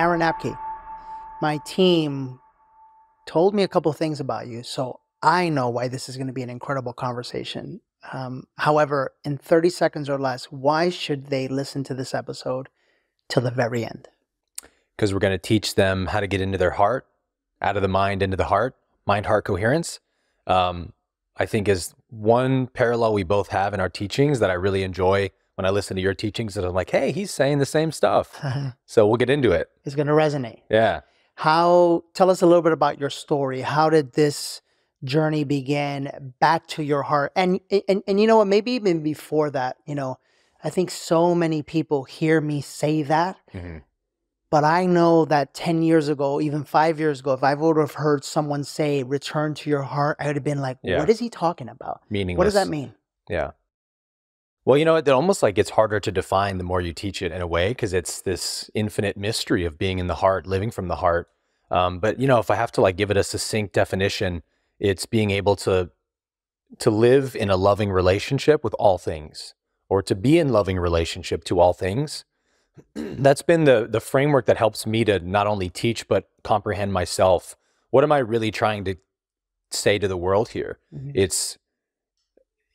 Aaron Abke. My team told me a couple things about you, so I know why this is going to be an incredible conversation. Um, however, in 30 seconds or less, why should they listen to this episode till the very end? Because we're going to teach them how to get into their heart, out of the mind into the heart, mind heart coherence. Um, I think is one parallel we both have in our teachings that I really enjoy when I listen to your teachings. That I'm like, hey, he's saying the same stuff. so we'll get into it. It's going to resonate. Yeah. How, tell us a little bit about your story. How did this journey begin back to your heart? And, and, and you know what, maybe even before that, you know, I think so many people hear me say that. hmm But I know that 10 years ago, even five years ago, if I would have heard someone say, return to your heart, I would have been like, Yeah. what is he talking about? Meaningless. What does that mean? Yeah. Well, you know, it almost like it's harder to define the more you teach it in a way, because it's this infinite mystery of being in the heart, living from the heart. Um, but you know, if I have to like give it a succinct definition, it's being able to to live in a loving relationship with all things, or to be in loving relationship to all things. That's been the the framework that helps me to not only teach but comprehend myself. What am I really trying to say to the world here? Mhm. It's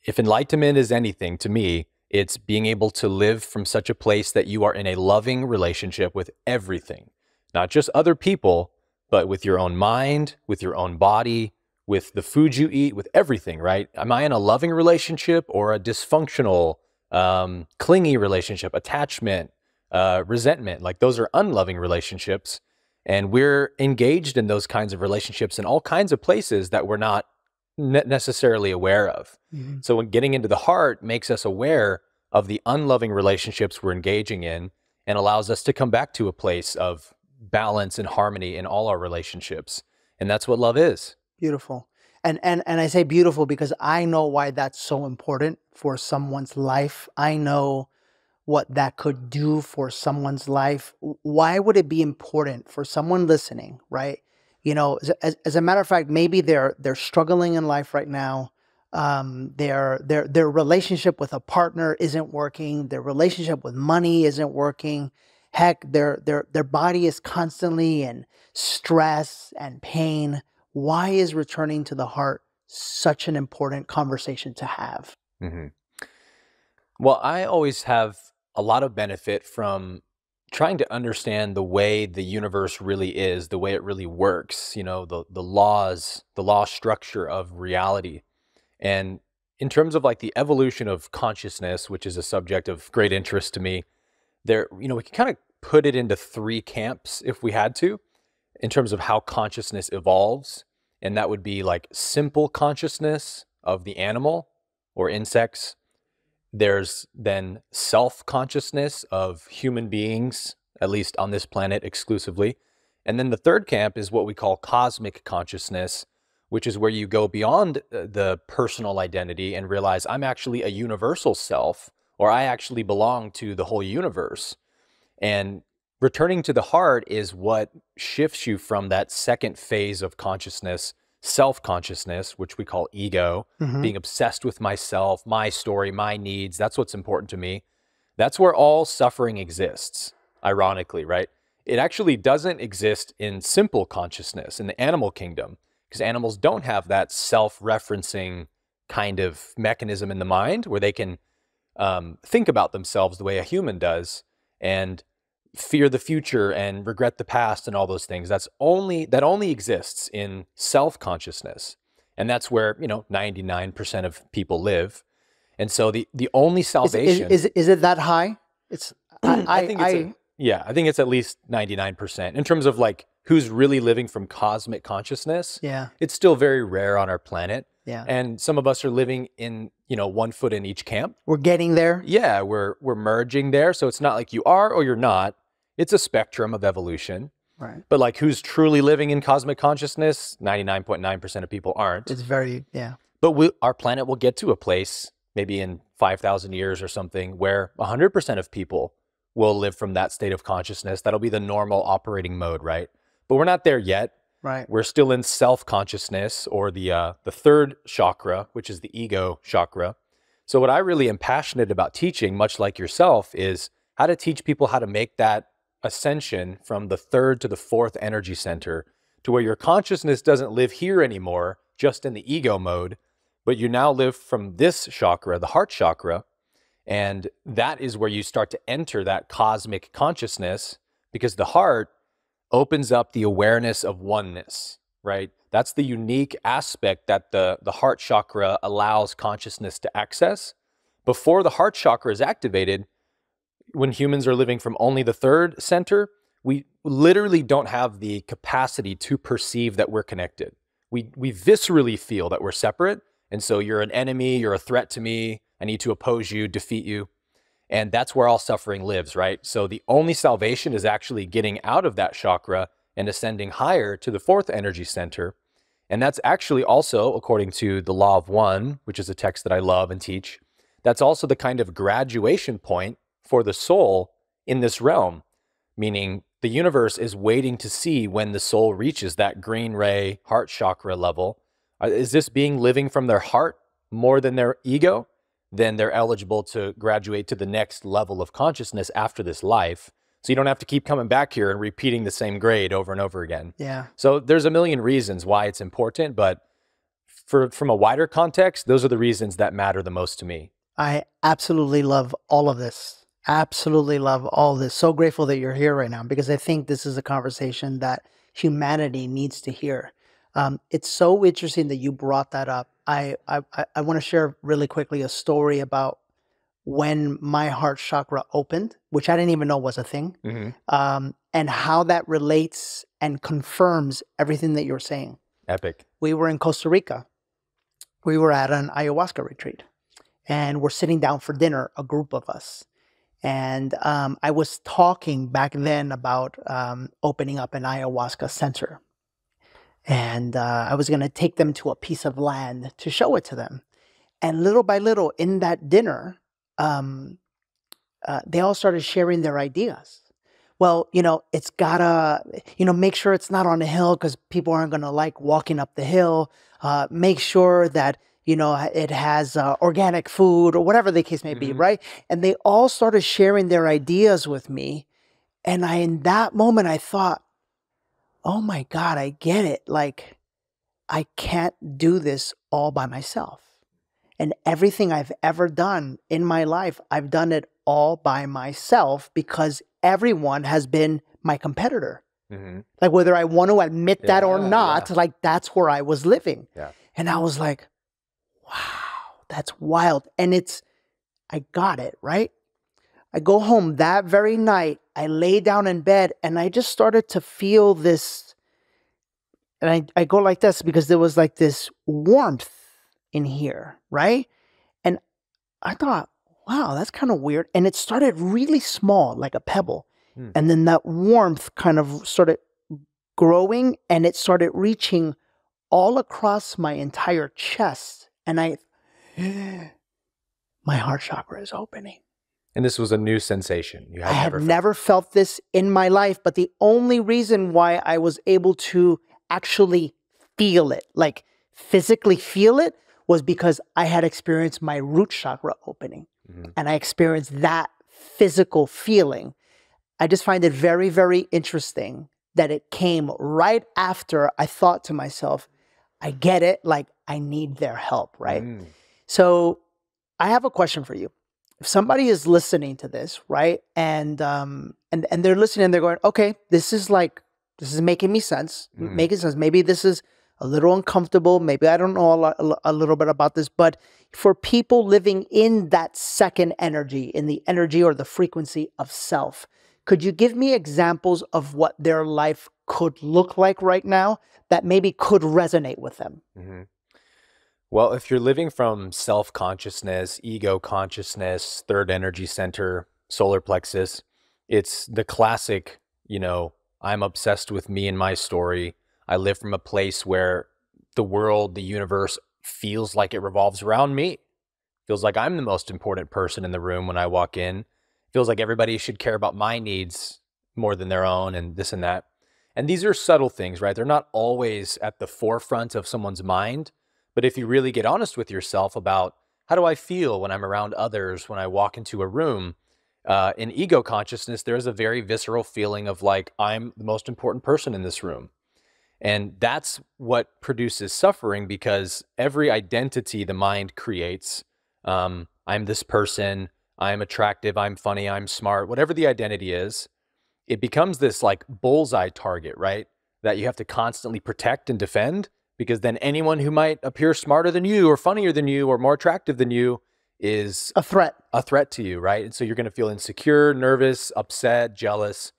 if enlightenment is anything to me, it's being able to live from such a place that you are in a loving relationship with everything, not just other people, but with your own mind, with your own body, with the food you eat, with everything, right? Am I in a loving relationship or a dysfunctional, um, clingy relationship, attachment, uh, resentment? Like those are unloving relationships. And we're engaged in those kinds of relationships in all kinds of places that we're not necessarily aware of. Mhm. So when getting into the heart makes us aware of the unloving relationships we're engaging in and allows us to come back to a place of balance and harmony in all our relationships. And that's what love is. Beautiful. And and and I say beautiful because I know why that's so important for someone's life. I know what that could do for someone's life. Why would it be important for someone listening, right? You know, as, as, a matter of fact, maybe they're they're struggling in life right now. Um, their their their relationship with a partner isn't working. Their relationship with money isn't working. Heck, their their their body is constantly in stress and pain why is returning to the heart such an important conversation to have? hmm Well, I always have a lot of benefit from trying to understand the way the universe really is, the way it really works, you know, the the laws, the law structure of reality. And in terms of like the evolution of consciousness, which is a subject of great interest to me, there, you know, we can kind of put it into three camps if we had to, in terms of how consciousness evolves. And that would be like simple consciousness of the animal or insects. There's then self consciousness of human beings, at least on this planet exclusively. And then the third camp is what we call cosmic consciousness, which is where you go beyond uh, the personal identity and realize I'm actually a universal self, or I actually belong to the whole universe. And returning to the heart is what shifts you from that second phase of consciousness, self consciousness, which we call ego, Mhm. being obsessed with myself, my story, my needs. That's what's important to me. That's where all suffering exists, ironically, right? It actually doesn't exist in simple consciousness in the animal kingdom because animals don't have that self referencing kind of mechanism in the mind where they can um, think about themselves the way a human does and fear the future and regret the past and all those things that's only that only exists in self-consciousness. And that's where you know 99% of people live. And so the the only Is, is, salvation is, is it that high? It's I, I, think it's a- yeah i think it's at least 99% in terms of like who's really living from cosmic consciousness yeah, it's still very rare on our planet. Yeah. and some of us are living in you know one foot in each camp. We're getting there. yeah we're we're merging there. So it's not like you are or you're not it's a spectrum of evolution Right. but like who's truly living in cosmic consciousness 99.9% of people aren't It's very yeah. but we, our planet will get to a place maybe in 5000 years or something where 100% of people will live from that state of consciousness that'll be the normal operating mode right but we're not there yet Right. we're still in self-consciousness or the uh, the third chakra, which is the ego chakra. So what I really am passionate about teaching, much like yourself, is how to teach people how to make that ascension from the third to the fourth energy center to where your consciousness doesn't live here anymore, just in the ego mode, but you now live from this chakra, the heart chakra. And that is where you start to enter that cosmic consciousness because the heart opens up the awareness of oneness, right? That's the unique aspect that the, the heart chakra allows consciousness to access. Before the heart chakra is activated, when humans are living from only the third center, we literally don't have the capacity to perceive that we're connected. We, we viscerally feel that we're separate. And so you're an enemy, you're a threat to me, I need to oppose you, defeat you. And that's where all suffering lives, right? So the only salvation is actually getting out of that chakra and ascending higher to the fourth energy center. And that's actually also, according to the Law of One, which is a text that I love and teach, that's also the kind of graduation point for the soul in this realm, meaning the universe is waiting to see when the soul reaches that green ray heart chakra level. Uh, is this being living from their heart more than their ego? Then they're eligible to graduate to the next level of consciousness after this life. So you don't have to keep coming back here and repeating the same grade over and over again. Yeah. So there's a million reasons why it's important, but for from a wider context, those are the reasons that matter the most to me. I absolutely love all of this. Absolutely love all this. So grateful that you're here right now because I think this is a conversation that humanity needs to hear. Um, it's so interesting that you brought that up. I I, I want to share really quickly a story about when my heart chakra opened, which I didn't even know was a thing, Mm-hmm. um, and how that relates and confirms everything that you're saying. Epic. We were in Costa Rica. We were at an ayahuasca retreat, and we're sitting down for dinner, a group of us. And um, I was talking back then about um, opening up an ayahuasca center. And uh, I was going to take them to a piece of land to show it to them. And little by little in that dinner, um, uh, they all started sharing their ideas. Well, you know, it's gotta, you know, make sure it's not on a hill because people aren't gonna like walking up the hill. Uh, make sure that, you know, it has uh, organic food or whatever the case may be, Mhm. right? And they all started sharing their ideas with me. And I, in that moment, I thought, oh my God, I get it. Like, I can't do this all by myself. And everything I've ever done in my life, I've done it all by myself because everyone has been my competitor. Mm-hmm. Like, whether I want to admit that or not, yeah. like, that's where I was living. Yeah. And I was like, wow, that's wild. And it's, I got it, right? I go home that very night. I lay down in bed and I just started to feel this. And I, I go like this because there was like this warmth in here, right? And I thought, wow, that's kind of weird. And it started really small, like a pebble. Hmm. And then that warmth kind of started growing and it started reaching all across my entire chest. And I, my heart chakra is opening. And this was a new sensation. You had I had never, felt. never felt this in my life, but the only reason why I was able to actually feel it, like physically feel it, was because I had experienced my root chakra opening Mhm. and I experienced that physical feeling. I just find it very, very interesting that it came right after I thought to myself, I get it, like I need their help, right? Mm. So I have a question for you. If somebody is listening to this, right, and um, and and they're listening, and they're going, okay, this is like this is making me sense, Mm. making sense. Maybe this is a little uncomfortable. Maybe I don't know a, lot, a little bit about this, but for people living in that second energy, in the energy or the frequency of self, could you give me examples of what their life could look like right now that maybe could resonate with them? hmm Well, if you're living from self consciousness, ego consciousness, third energy center, solar plexus, it's the classic, you know, I'm obsessed with me and my story. I live from a place where the world, the universe feels like it revolves around me. Feels like I'm the most important person in the room when I walk in. Feels like everybody should care about my needs more than their own and this and that. And these are subtle things, right? They're not always at the forefront of someone's mind. But if you really get honest with yourself about how do I feel when I'm around others, when I walk into a room, Uh, in ego consciousness, there's a very visceral feeling of like, I'm the most important person in this room. And that's what produces suffering because every identity the mind creates, um, I'm this person, I'm attractive, I'm funny, I'm smart, whatever the identity is, it becomes this like bullseye target, right? That you have to constantly protect and defend because then anyone who might appear smarter than you or funnier than you or more attractive than you is A threat. a threat to you, right? And so you're going to feel insecure, nervous, upset, jealous.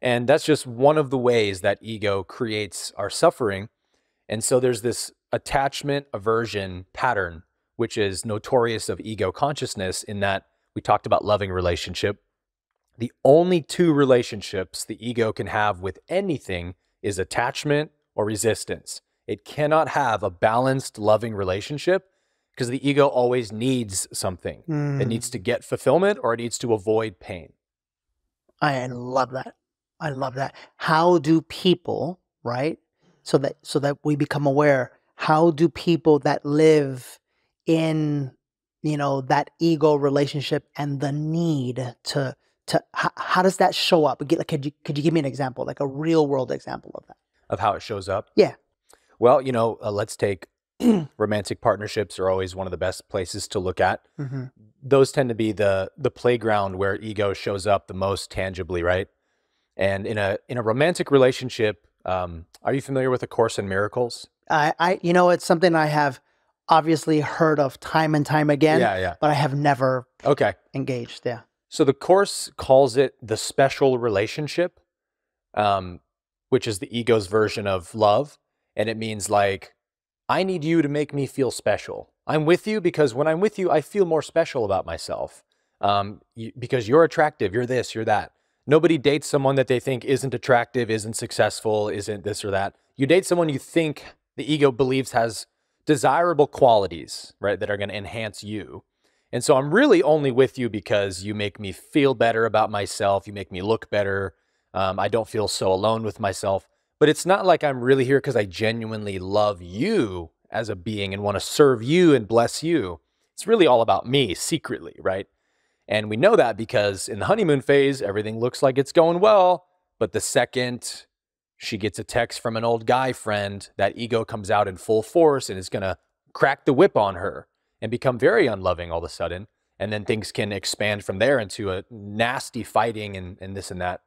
And that's just one of the ways that ego creates our suffering. And so there's this attachment aversion pattern, which is notorious of ego consciousness, in that we talked about loving relationship. The only two relationships the ego can have with anything is attachment or resistance. It cannot have a balanced, loving relationship because the ego always needs something. It Mm, needs to get fulfillment or it needs to avoid pain. I love that. I love that. How do people, right? So that so that we become aware, how do people that live in, you know, that ego relationship and the need to to how, how does that show up? Could you could you give me an example, like a real world example of that? of how it shows up? Yeah. Well, you know, uh, let's take romantic partnerships are always one of the best places to look at. Mm-hmm. Those tend to be the the playground where ego shows up the most tangibly, right? And in a in a romantic relationship, um, are you familiar with the Course in Miracles? I, I, you know, it's something I have obviously heard of time and time again, yeah, yeah. but I have never Okay. engaged. Yeah. So the course calls it the special relationship, um, which is the ego's version of love. And it means like, I need you to make me feel special. I'm with you because when I'm with you, I feel more special about myself. Um, you, because you're attractive, you're this, you're that. Nobody dates someone that they think isn't attractive, isn't successful, isn't this or that. You date someone you think the ego believes has desirable qualities, right, that are going to enhance you. And so I'm really only with you because you make me feel better about myself. You make me look better. Um, I don't feel so alone with myself. But it's not like I'm really here because I genuinely love you as a being and want to serve you and bless you. It's really all about me secretly, right? And we know that because in the honeymoon phase, everything looks like it's going well. But the second she gets a text from an old guy friend, that ego comes out in full force and is going to crack the whip on her and become very unloving all of a sudden. And then things can expand from there into a nasty fighting and, and this and that.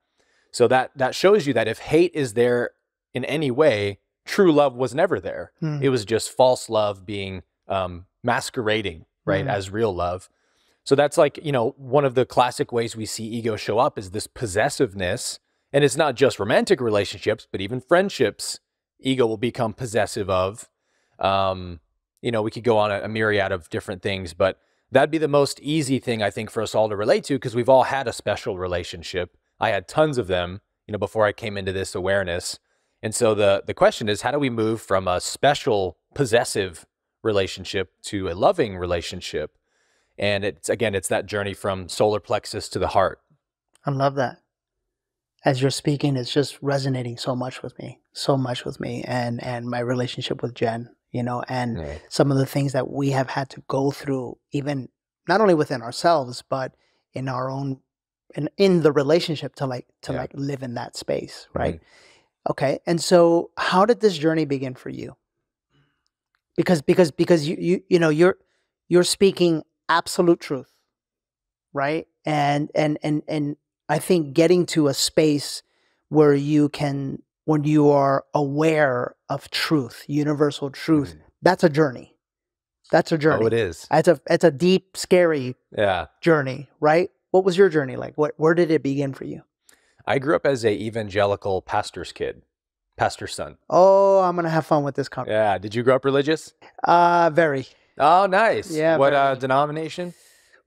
So that that shows you that if hate is there in any way, true love was never there. Hmm. It was just false love being um, masquerading, right, Mm. as real love. So that's like, you know, one of the classic ways we see ego show up is this possessiveness. And it's not just romantic relationships, but even friendships, ego will become possessive of. Um, you know, we could go on a, a myriad of different things, but that'd be the most easy thing I think for us all to relate to because we've all had a special relationship. I had tons of them, you know, before I came into this awareness. And so the the question is how do we move from a special possessive relationship to a loving relationship? And it's again, it's that journey from solar plexus to the heart. I love that. As you're speaking, it's just resonating so much with me, so much with me, and and my relationship with Jen, you know, and some of the things that we have had to go through, even not only within ourselves, but in our own, in in the relationship to like to Yeah. like live in that space, right? Mm-hmm. Okay, and so how did this journey begin for you? Because because because you you you know you're you're speaking absolute truth, right? And and and and I think getting to a space where you can when you are aware of truth, universal truth, Mhm. that's a journey. That's a journey. Oh, it is. It's a it's a deep, scary Yeah. journey, right? What was your journey like? What where did it begin for you? I grew up as a evangelical pastor's kid, pastor's son. Oh, I'm gonna have fun with this conversation. Yeah. Did you grow up religious? Uh very. Oh, nice. Yeah, What uh, denomination?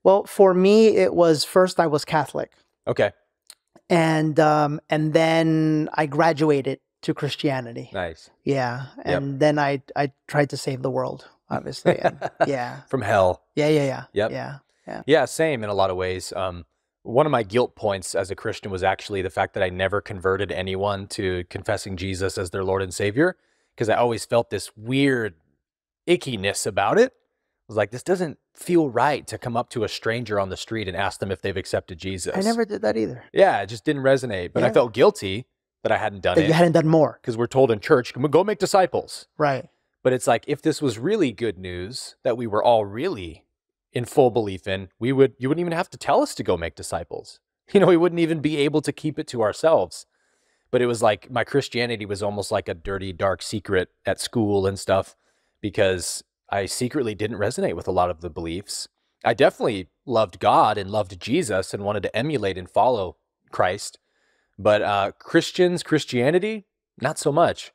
Well, for me, it was first I was Catholic, Okay. and um, and then I graduated to Christianity. Nice. Yeah, and then I I tried to save the world, obviously. And yeah, From hell. yeah, yeah, yeah. Yep. Yeah. Yeah, same in a lot of ways. Um, one of my guilt points as a Christian was actually the fact that I never converted anyone to confessing Jesus as their Lord and Savior because I always felt this weird ickiness about it. I was like, this doesn't feel right to come up to a stranger on the street and ask them if they've accepted Jesus. I never did that either. Yeah, it just didn't resonate. But I felt guilty that I hadn't done That you hadn't done more. because we're told in church, go make disciples. Right. But it's like if this was really good news that we were all really in full belief in, we would you wouldn't even have to tell us to go make disciples. You know, we wouldn't even be able to keep it to ourselves. But it was like my Christianity was almost like a dirty, dark secret at school and stuff because I secretly didn't resonate with a lot of the beliefs. I definitely loved God and loved Jesus and wanted to emulate and follow Christ. But uh, Christians, Christianity, not so much.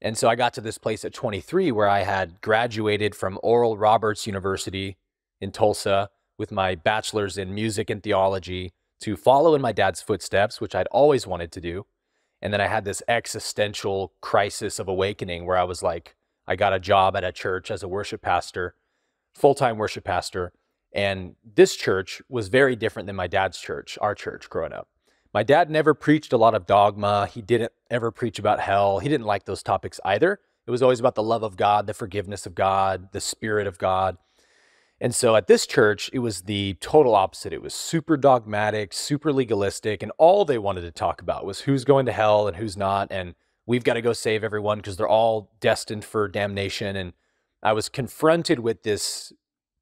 And so I got to this place at 23 where I had graduated from Oral Roberts University in Tulsa with my bachelor's in music and theology to follow in my dad's footsteps, which I'd always wanted to do. And then I had this existential crisis of awakening where I was like, I got a job at a church as a worship pastor, full time worship pastor. And this church was very different than my dad's church, our church growing up. My dad never preached a lot of dogma. He didn't ever preach about hell. He didn't like those topics either. It was always about the love of God, the forgiveness of God, the spirit of God. And so at this church, it was the total opposite. It was super dogmatic, super legalistic, and all they wanted to talk about was who's going to hell and who's not. And we've got to go save everyone because they're all destined for damnation. And I was confronted with this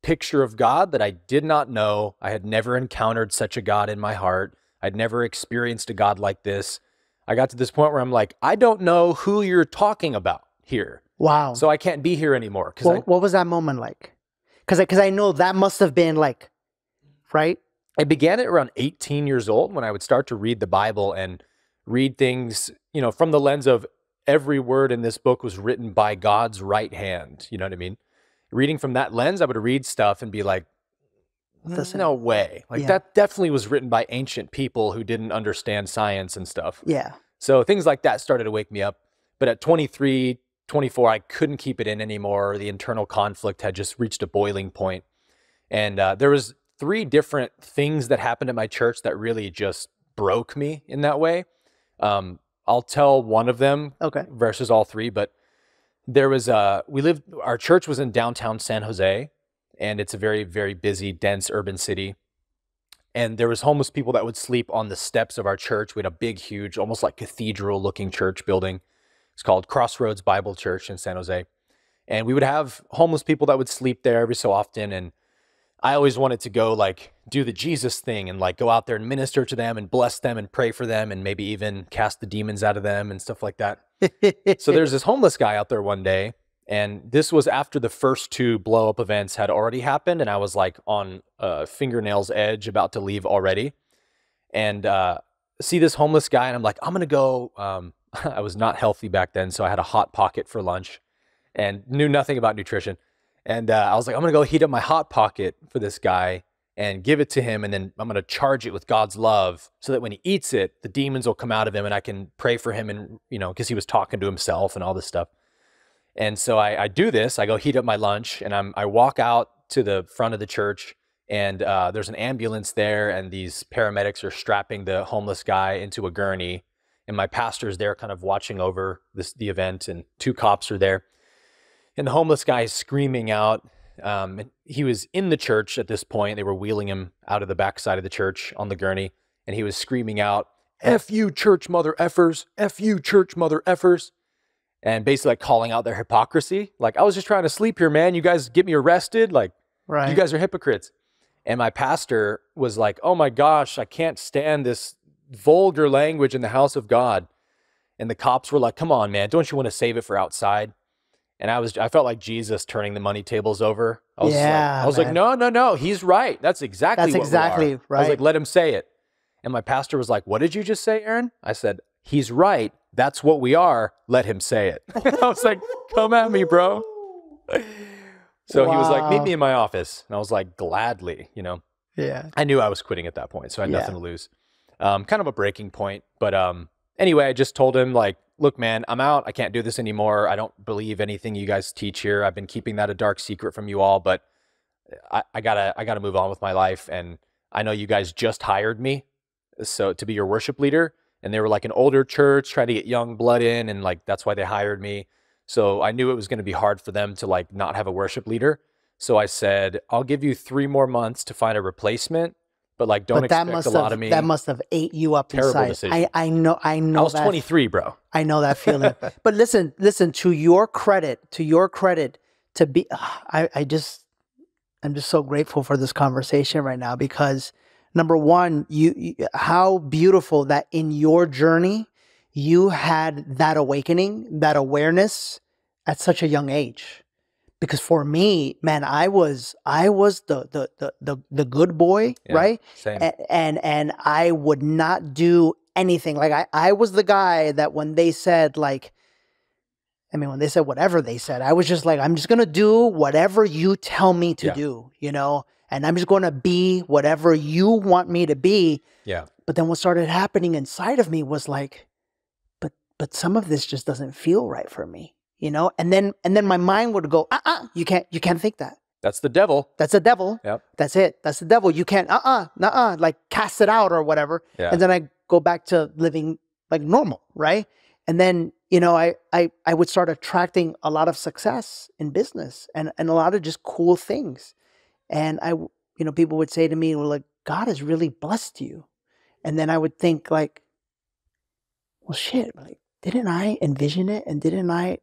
picture of God that I did not know. I had never encountered such a God in my heart. I'd never experienced a God like this. I got to this point where I'm like, I don't know who you're talking about here. Wow. So I can't be here anymore. Because what, what was that moment like? Because because I know that must have been like, right? I began at around 18 years old when I would start to read the Bible and read things, you know, from the lens of every word in this book was written by God's right hand. You know what I mean? Reading from that lens, I would read stuff and be like, Doesn't- no way. Like Yeah. that definitely was written by ancient people who didn't understand science and stuff. Yeah. So things like that started to wake me up. But at 23, 24, I couldn't keep it in anymore. The internal conflict had just reached a boiling point. And uh, there was three different things that happened at my church that really just broke me in that way. Um, I'll tell one of them Okay. versus all three, but there was a, we lived our church was in downtown San Jose and it's a very very busy dense urban city and there was homeless people that would sleep on the steps of our church we had a big huge almost like cathedral looking church building it's called Crossroads Bible Church in San Jose. And we would have homeless people that would sleep there every so often and I always wanted to go like do the Jesus thing and like go out there and minister to them and bless them and pray for them and maybe even cast the demons out of them and stuff like that. So there's this homeless guy out there one day, and this was after the first two blow up events had already happened, and I was like on a fingernail's edge about to leave already, and uh, see this homeless guy, and I'm like, I'm gonna go. Um, I was not healthy back then, so I had a hot pocket for lunch, and knew nothing about nutrition, and uh, I was like, I'm gonna go heat up my hot pocket for this guy. And give it to him, and then I'm gonna charge it with God's love, so that when he eats it, the demons will come out of him, and I can pray for him, and you know, because he was talking to himself and all this stuff. And so I, I do this. I go heat up my lunch, and I'm I walk out to the front of the church, and uh, there's an ambulance there, and these paramedics are strapping the homeless guy into a gurney, and my pastor's there, kind of watching over this the event, and two cops are there, and the homeless guy is screaming out. Um, and he was in the church at this point. They were wheeling him out of the backside of the church on the gurney, and he was screaming out, "F you, church mother effers! F you, church mother effers!" and basically like calling out their hypocrisy. Like, I was just trying to sleep here, man. You guys get me arrested. Like, right. you guys are hypocrites. And my pastor was like, oh my gosh, I can't stand this vulgar language in the house of God. And the cops were like, come on, man, don't you want to save it for outside? And I was, I felt like Jesus turning the money tables over. I was Yeah, like, I was like, no, no, no, he's right. That's exactly That's what we are." exactly I was like, let him say it. And my pastor was like, what did you just say, Aaron? I said, he's right. That's what we are. Let him say it. I was like, come at me, bro. So he was like, meet me in my office. And I was like, gladly, you know. Yeah. I knew I was quitting at that point, so I had Yeah. nothing to lose. Um, kind of a breaking point. But um, anyway, I just told him, like, look, man, I'm out. I can't do this anymore. I don't believe anything you guys teach here. I've been keeping that a dark secret from you all, but I, I gotta I gotta move on with my life. And I know you guys just hired me so to be your worship leader. And they were like an older church trying to get young blood in, and like that's why they hired me. So I knew it was gonna be hard for them to like not have a worship leader. So I said, I'll give you three more months to find a replacement, but like don't but that expect must a lot have of me. that must have ate you up Terrible inside. decision. I I know I know I was that 23, bro. I know that feeling. but listen, listen, to your credit, to your credit, to be, I, I just, I'm just so grateful for this conversation right now because number one, you, you, how beautiful that in your journey, you had that awakening, that awareness at such a young age. Because for me, man, I was, I was the, the, the, the, the good boy, Yeah, right? Same. A- and and I would not do anything. Like I, I was the guy that when they said like, I mean, when they said whatever they said, I was just like, I'm just gonna do whatever you tell me to Yeah. do, you know, and I'm just gonna be whatever you want me to be. yeah. But then what started happening inside of me was like, but some of this just doesn't feel right for me, you know. And then and then my mind would go, uh, uh you can't you can't think that. That's the devil. That's the devil. Yep. That's it. That's the devil. You can't, uh uh, uh uh, like cast it out or whatever. Yeah. And then I go back to living like normal, right? And then, you know, I, I, I would start attracting a lot of success in business and, and a lot of just cool things. And I you know, people would say to me, well, like, God has really blessed you. And then I would think, like, well, shit, like, didn't I envision it? And didn't I,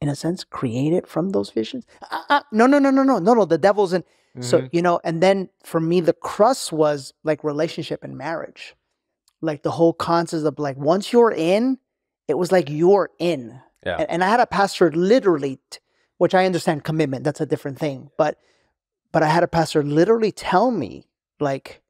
in a sense, create it from those visions? Uh, uh, no, no, no, no, no, no, no. The devil's in. So, Mhm. you know, and then for me, the crust was like relationship and marriage. Like the whole concept of like, once you're in, it was like you're in. Yeah. And, and I had a pastor literally, t- which I understand commitment, that's a different thing. But, but I had a pastor literally tell me, like,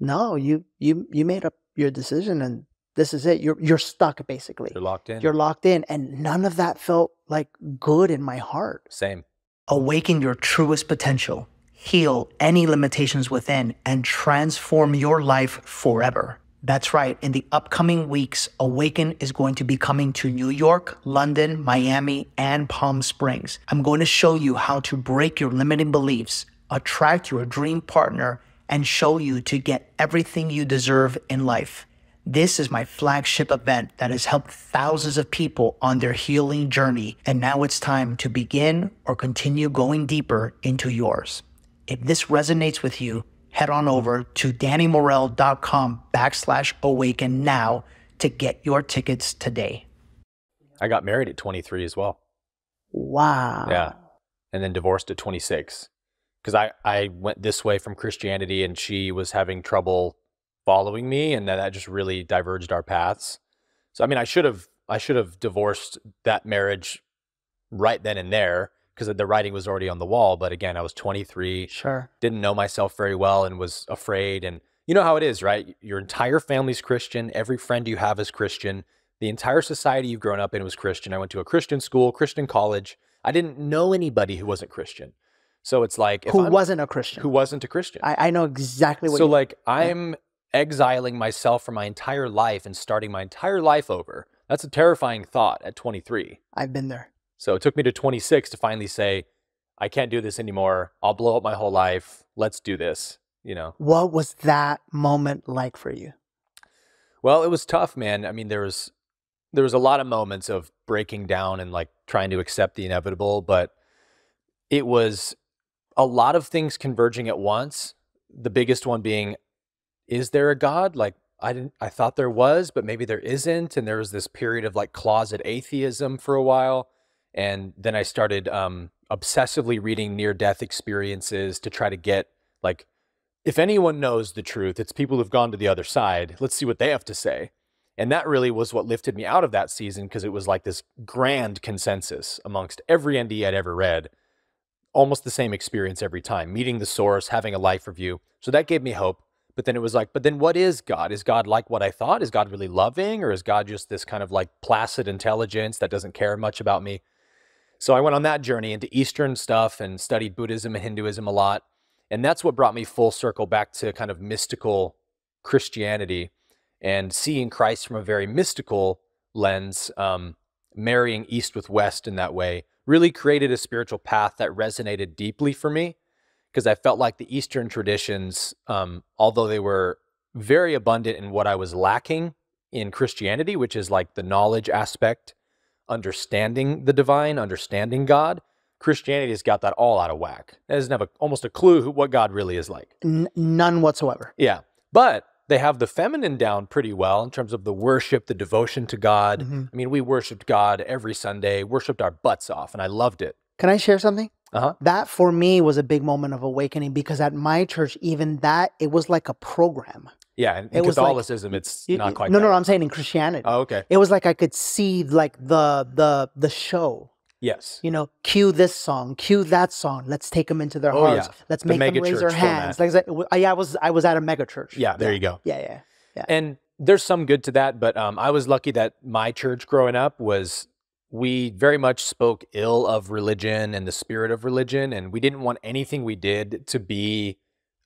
no, you, you, you made up your decision and this is it. You're, you're stuck basically. You're locked in. You're locked in. And none of that felt like good in my heart. Same. Awaken your truest potential, heal any limitations within, and transform your life forever. That's right. In the upcoming weeks, Awaken is going to be coming to New York, London, Miami, and Palm Springs. I'm going to show you how to break your limiting beliefs, attract your dream partner, and show you to get everything you deserve in life. This is my flagship event that has helped thousands of people on their healing journey, and now it's time to begin or continue going deeper into yours. If this resonates with you, head on over to dannymorel.com backslash awaken now to get your tickets today. I got married at 23 as well. Wow. Yeah. And then divorced at 26. Because I, I went this way from Christianity and she was having trouble following me and that, that just really diverged our paths. So I mean I should have I should have divorced that marriage right then and there because the writing was already on the wall. But again, I was 23, Sure. didn't know myself very well and was afraid. And you know how it is, right? Your entire family's Christian. Every friend you have is Christian. The entire society you've grown up in was Christian. I went to a Christian school, Christian college. I didn't know anybody who wasn't Christian. So it's like, if Who I'm- wasn't a Christian? who wasn't a Christian? I, I know exactly what so you like, I'm exiling myself from my entire life and starting my entire life over. That's a terrifying thought at 23. I've been there. So it took me to 26 to finally say, I can't do this anymore. I'll blow up my whole life. Let's do this. You know. What was that moment like for you? Well, it was tough, man. I mean, there was there was a lot of moments of breaking down and like trying to accept the inevitable, but it was a lot of things converging at once. The biggest one being is there a god? Like I didn't I thought there was, but maybe there isn't and there was this period of like closet atheism for a while and then I started um obsessively reading near death experiences to try to get like if anyone knows the truth, it's people who've gone to the other side. Let's see what they have to say. And that really was what lifted me out of that season because it was like this grand consensus amongst every ND I'd ever read. Almost the same experience every time, meeting the source, having a life review. So that gave me hope. But then it was like, but then what is God? Is God like what I thought? Is God really loving? Or is God just this kind of like placid intelligence that doesn't care much about me? So I went on that journey into Eastern stuff and studied Buddhism and Hinduism a lot. And that's what brought me full circle back to kind of mystical Christianity and seeing Christ from a very mystical lens, um, marrying East with West in that way, really created a spiritual path that resonated deeply for me because I felt like the Eastern traditions, um, although they were very abundant in what I was lacking in Christianity, which is like the knowledge aspect, understanding the divine, understanding God, Christianity has got that all out of whack. It doesn't have a, almost a clue who, what God really is like. N- none whatsoever. Yeah. But they have the feminine down pretty well in terms of the worship, the devotion to God. Mhm. I mean, we worshiped God every Sunday, worshiped our butts off, and I loved it. Can I share something? Uh-huh. That for me was a big moment of awakening because at my church, even that, it was like a program. Yeah, in It was like- Catholicism, it's not quite. no, that. no, I'm saying in Christianity. Oh, okay. It was like I could see like the the the show. Yes. You know, cue this song, cue that song. Let's take them into their Oh, hearts. yeah. Let's The make them raise their hands. format. Like I, said, it wa- yeah, I was I was at a mega church. Yeah, there you go. Yeah, yeah. And there's some good to that, but um, I was lucky that my church growing up was we very much spoke ill of religion and the spirit of religion, and we didn't want anything we did to be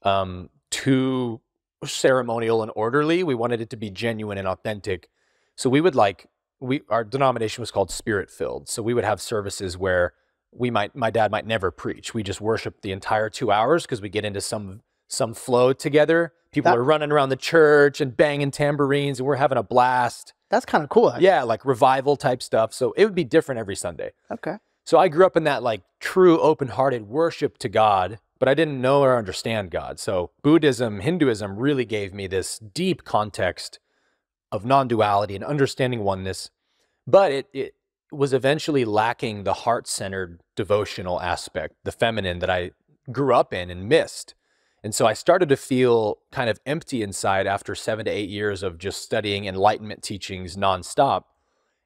um, too ceremonial and orderly. We wanted it to be genuine and authentic. So we would like we our denomination was called spirit filled. So we would have services where we might my dad might never preach. We just worship the entire two hours because we get into some some flow together. People That- are running around the church and banging tambourines, and we're having a blast. That's kind of cool. actually. Yeah, like revival type stuff. So it would be different every Sunday. Okay. So I grew up in that like true open-hearted worship to God, but I didn't know or understand God. So Buddhism, Hinduism really gave me this deep context of non-duality and understanding oneness. But it it was eventually lacking the heart-centered devotional aspect, the feminine that I grew up in and missed. And so I started to feel kind of empty inside after seven to eight years of just studying enlightenment teachings nonstop.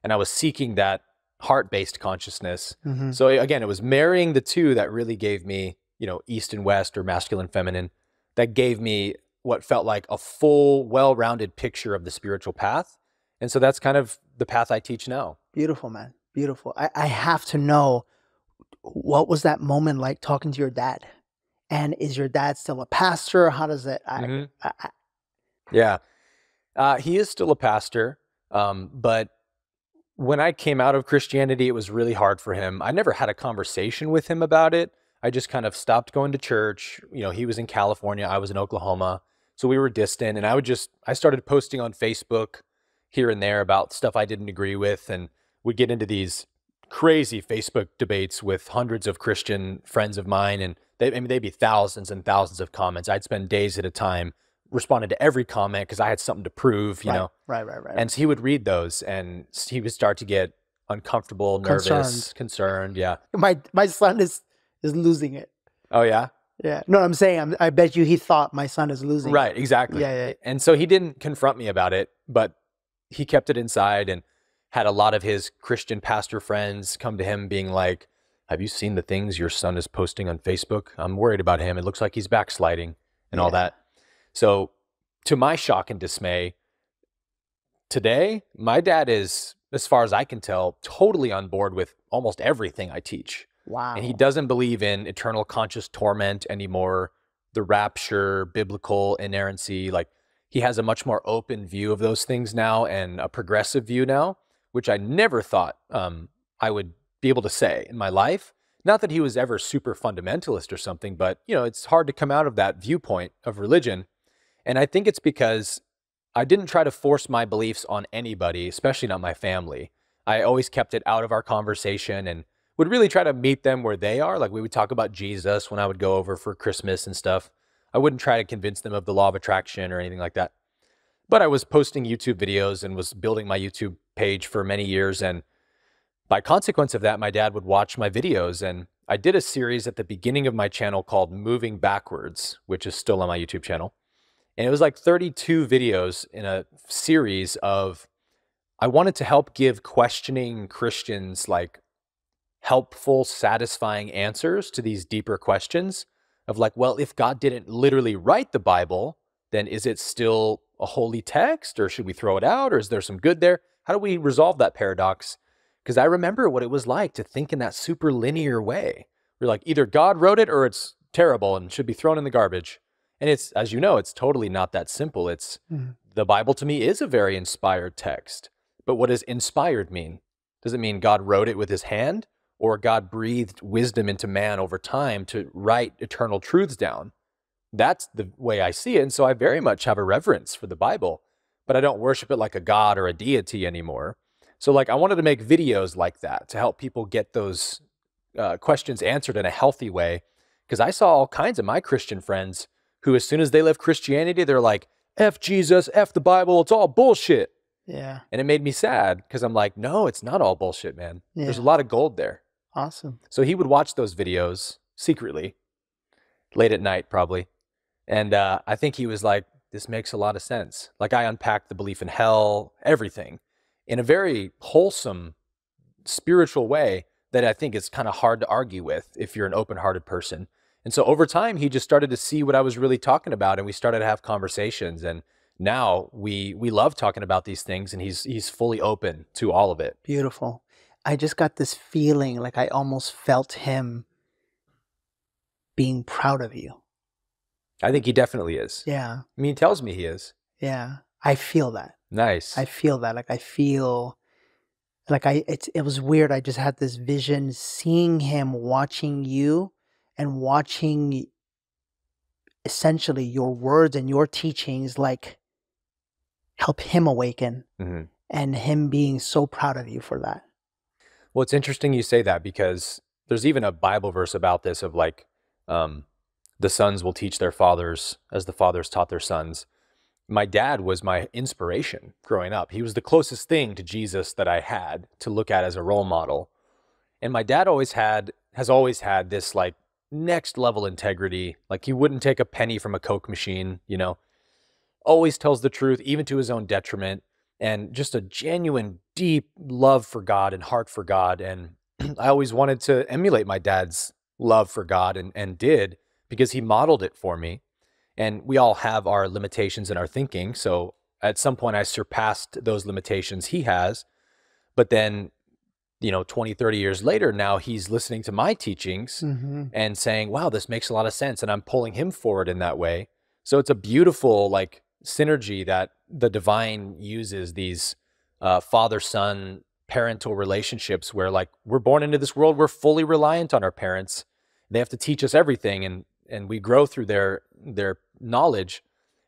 And I was seeking that heart based consciousness. Mhm. So again, it was marrying the two that really gave me, you know, East and West or masculine, feminine, that gave me what felt like a full, well rounded picture of the spiritual path. And so that's kind of the path I teach now. Beautiful, man. Beautiful. I, I have to know what was that moment like talking to your dad? And is your dad still a pastor? How does it? I, Mhm. I, I, Yeah. Uh, he is still a pastor, um, but when I came out of Christianity, it was really hard for him. I never had a conversation with him about it. I just kind of stopped going to church. You know, he was in California, I was in Oklahoma. So we were distant. And I would just, I started posting on Facebook here and there about stuff I didn't agree with. And we'd get into these crazy Facebook debates with hundreds of Christian friends of mine. And they, I mean, they'd be thousands and thousands of comments. I'd spend days at a time responding to every comment because I had something to prove, you right, know. right, right, right. And so he would read those and he would start to get uncomfortable, nervous, Concerned. concerned. Yeah. my my son is is losing it. Oh, yeah. Yeah. No, I'm saying I'm, I bet you he thought my son is losing. it. Right. Exactly. Yeah, yeah. And so he didn't confront me about it, but he kept it inside and had a lot of his Christian pastor friends come to him being like, Have you seen the things your son is posting on Facebook? I'm worried about him. It looks like he's backsliding and all that. So, to my shock and dismay, today, my dad is, as far as I can tell, totally on board with almost everything I teach. Wow. And he doesn't believe in eternal conscious torment anymore, the rapture, biblical inerrancy. Like he has a much more open view of those things now and a progressive view now, which I never thought um, I would be able to say in my life. Not that he was ever super fundamentalist or something, but you know, it's hard to come out of that viewpoint of religion. And I think it's because I didn't try to force my beliefs on anybody, especially not my family. I always kept it out of our conversation and would really try to meet them where they are. Like we would talk about Jesus when I would go over for Christmas and stuff. I wouldn't try to convince them of the law of attraction or anything like that. But I was posting YouTube videos and was building my YouTube page for many years. And by consequence of that, my dad would watch my videos. And I did a series at the beginning of my channel called Moving Backwards, which is still on my YouTube channel. And it was like 32 videos in a series of, I wanted to help give questioning Christians like helpful, satisfying answers to these deeper questions of like, well, if God didn't literally write the Bible, then is it still a holy text or should we throw it out or is there some good there? How do we resolve that paradox? Because I remember what it was like to think in that super linear way. We're like, either God wrote it or it's terrible and should be thrown in the garbage. And it's, as you know, it's totally not that simple. It's Mhm. the Bible to me is a very inspired text. But what does inspired mean? Does it mean God wrote it with his hand or God breathed wisdom into man over time to write eternal truths down? That's the way I see it. And so I very much have a reverence for the Bible, but I don't worship it like a god or a deity anymore. So like I wanted to make videos like that to help people get those uh, questions answered in a healthy way. Because I saw all kinds of my Christian friends who, as soon as they left Christianity, they're like, F Jesus, F the Bible, it's all bullshit. Yeah. And it made me sad because I'm like, no, it's not all bullshit, man. There's a lot of gold there. Awesome. So he would watch those videos secretly, late at night, probably. And uh, I think he was like, this makes a lot of sense. Like I unpacked the belief in hell, everything, in a very wholesome, spiritual way that I think is kind of hard to argue with if you're an open hearted person. And so over time, he just started to see what I was really talking about, and we started to have conversations. And now we we love talking about these things, and he's he's fully open to all of it. Beautiful. I just got this feeling like I almost felt him being proud of you. I think he definitely is. Yeah. I mean, he tells me he is. Yeah. I feel that. Nice. I feel that. Like I feel like I it's it was weird. I just had this vision seeing him watching you and watching essentially your words and your teachings like help him awaken Mhm. and him being so proud of you for that. Well, it's interesting you say that because there's even a Bible verse about this of like, um, the sons will teach their fathers as the fathers taught their sons. My dad was my inspiration growing up. He was the closest thing to Jesus that I had to look at as a role model. And my dad always had, has always had this like next level integrity. Like he wouldn't take a penny from a Coke machine, you know, always tells the truth, even to his own detriment and just a genuine deep love for God and heart for God. And I always wanted to emulate my dad's love for God and, and did because he modeled it for me. And we all have our limitations in our thinking. So at some point I surpassed those limitations he has. But then, you know, 20, 30 years later, now he's listening to my teachings Mm-hmm. and saying, wow, this makes a lot of sense. And I'm pulling him forward in that way. So it's a beautiful like synergy that the divine uses these uh, father son parental relationships where like we're born into this world, we're fully reliant on our parents. They have to teach us everything and and we grow through their their knowledge.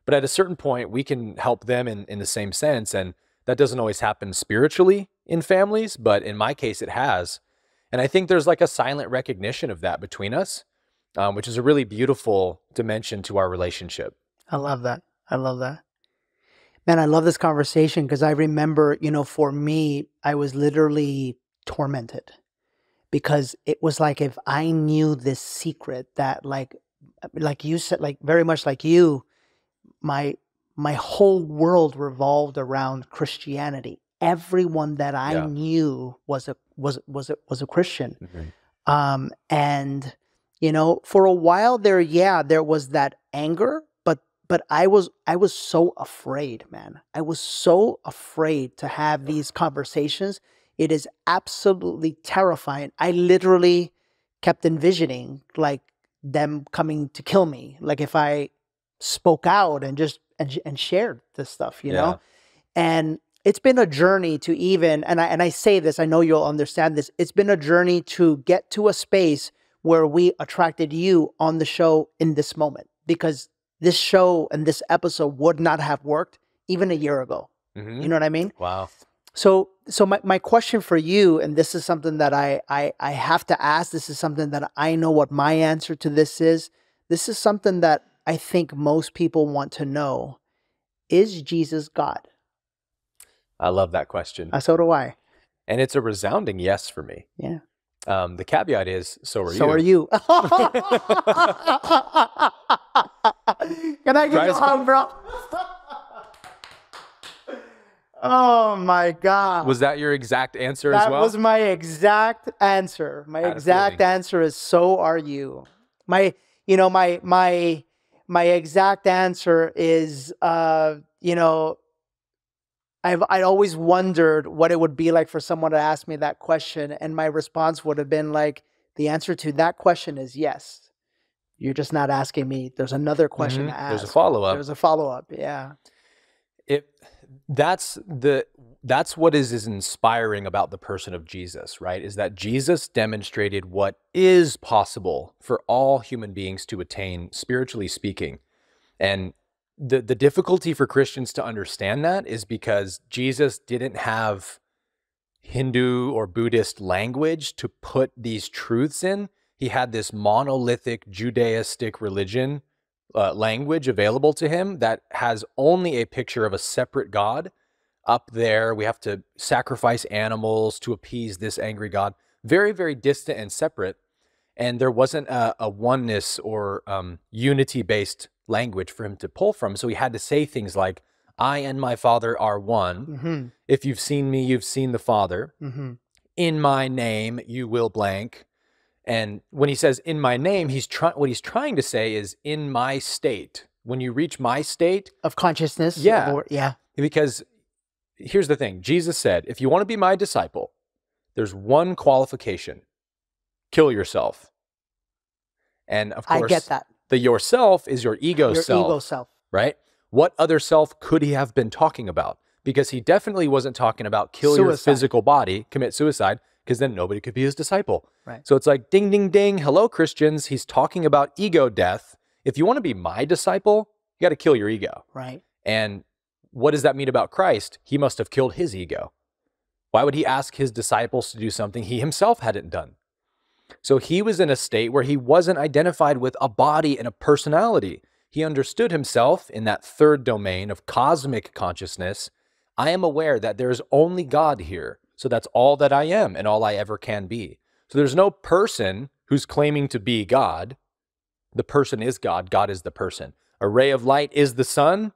But at a certain point, we can help them in, in the same sense. And that doesn't always happen spiritually in families, but in my case, it has. And I think there's like a silent recognition of that between us, um, which is a really beautiful dimension to our relationship. I love that. I love that. Man, I love this conversation because I remember, you know, for me, I was literally tormented because it was like if I knew this secret that like like you said like very much like you my my whole world revolved around Christianity. Everyone that I Yeah. knew was a was was a, was a Christian. Um and you know for a while there yeah there was that anger but but i was i was so afraid man. I was so afraid to have these conversations. It is absolutely terrifying. I literally kept envisioning like them coming to kill me like if i spoke out and just and, and shared this stuff you know and it's been a journey to even and I and I say this I know you'll understand this it's been a journey to get to a space where we attracted you on the show in this moment because this show and this episode would not have worked even a year ago Mhm. you know what I mean Wow. So so my, my question for you and this is something that I, I I have to ask this is something that I know what my answer to this is this is something that I think most people want to know is Jesus God I love that question. uh, so do I And it's a resounding yes for me. Yeah. Um, the caveat is so are so you. So are you can I give Try you a hug bro oh my god Was that your exact answer as That well? was my exact answer. My Had exact answer is so are you. My you know my my my exact answer is uh you know I've I always wondered what it would be like for someone to ask me that question and my response would have been like the answer to that question is yes. You're just not asking me. There's another question Mhm. to ask. There's a follow up. There's a follow up. Yeah. it that's the that's what is is inspiring about the person of Jesus, right? Is that Jesus demonstrated what is possible for all human beings to attain spiritually speaking. And the the difficulty for Christians to understand that is because Jesus didn't have Hindu or Buddhist language to put these truths in. He had this monolithic Judaistic religion uh, language available to him that has only a picture of a separate God up there. We have to sacrifice animals to appease this angry God. Very, very distant and separate. And there wasn't a, a oneness or um, unity based language for him to pull from. So he had to say things like, I and my Father are one. Mm-hmm. If you've seen me, you've seen the Father. Mm-hmm. In my name, you will blank. And when he says in my name, he's trying what he's trying to say is in my state. When you reach my state, Of consciousness. Yeah. Or, yeah. because here's the thing Jesus said, if you want to be my disciple, there's one qualification kill yourself. And of course, I get that. the yourself is your ego Your self, ego self. right? What other self could he have been talking about? Because he definitely wasn't talking about kill your physical body, commit suicide, because then nobody could be his disciple. Right. So it's like ding, ding, ding. Hello, Christians. He's talking about ego death. If you want to be my disciple, you got to kill your ego. Right. And what does that mean about Christ? He must have killed his ego. Why would he ask his disciples to do something he himself hadn't done? So he was in a state where he wasn't identified with a body and a personality. He understood himself in that third domain of cosmic consciousness. I am aware that there is only God here. So that's all that I am and all I ever can be. So there's no person who's claiming to be God. The person is God, God is the person. A ray of light is the sun.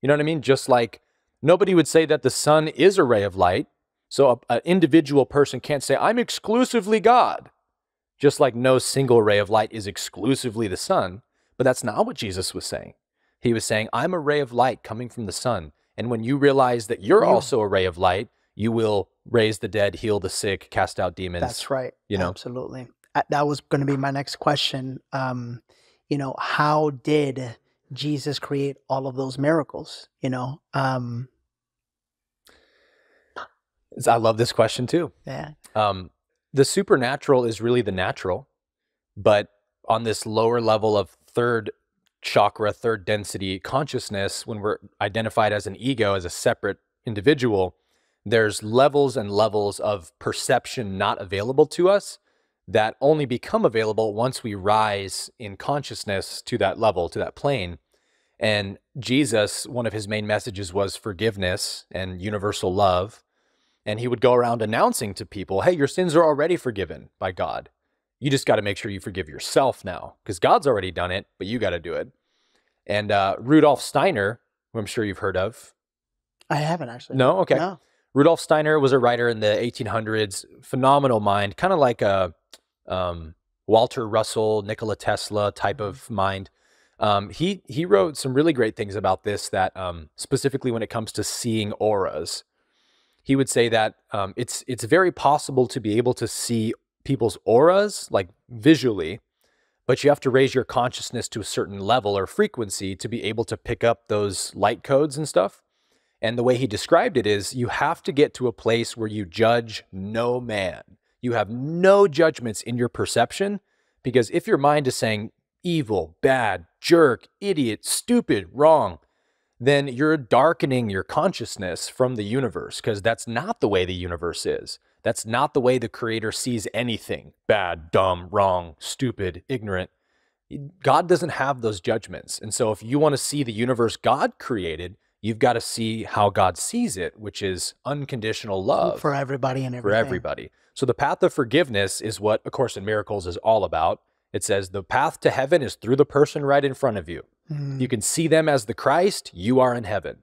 You know what I mean? Just like nobody would say that the sun is a ray of light. So an individual person can't say, I'm exclusively God. Just like no single ray of light is exclusively the sun. But that's not what Jesus was saying. He was saying, I'm a ray of light coming from the sun. And when you realize that you're also a ray of light, you will raise the dead, heal the sick, cast out demons. That's right. you know? absolutely. That was going to be my next question. Um, you know, how did Jesus create all of those miracles? You know, um, I love this question too. yeah, Um, the supernatural is really the natural, but on this lower level of third chakra, third density consciousness, when we're identified as an ego, as a separate individual, there's levels and levels of perception not available to us that only become available once we rise in consciousness to that level, to that plane. And Jesus, one of his main messages was forgiveness and universal love. And he would go around announcing to people, hey, your sins are already forgiven by God. You just got to make sure you forgive yourself now because God's already done it, but you got to do it. And uh, Rudolf Steiner, who I'm sure you've heard of. I haven't actually. No? Okay. No. Rudolf Steiner was a writer in the 1800s, phenomenal mind, kind of like a um, Walter Russell, Nikola Tesla type of mind. Um, he he wrote some really great things about this. That um, specifically when it comes to seeing auras, he would say that um, it's it's very possible to be able to see people's auras like visually, but you have to raise your consciousness to a certain level or frequency to be able to pick up those light codes and stuff. And the way he described it is you have to get to a place where you judge no man. You have no judgments in your perception because if your mind is saying evil, bad, jerk, idiot, stupid, wrong, then you're darkening your consciousness from the universe because that's not the way the universe is. That's not the way the creator sees anything bad, dumb, wrong, stupid, ignorant. God doesn't have those judgments. And so if you want to see the universe God created, you've got to see how God sees it, which is unconditional love For everybody and for everybody. So the path of forgiveness is what A Course in Miracles is all about. It says the path to heaven is through the person right in front of you. Mm, You can see them as the Christ, you are in heaven.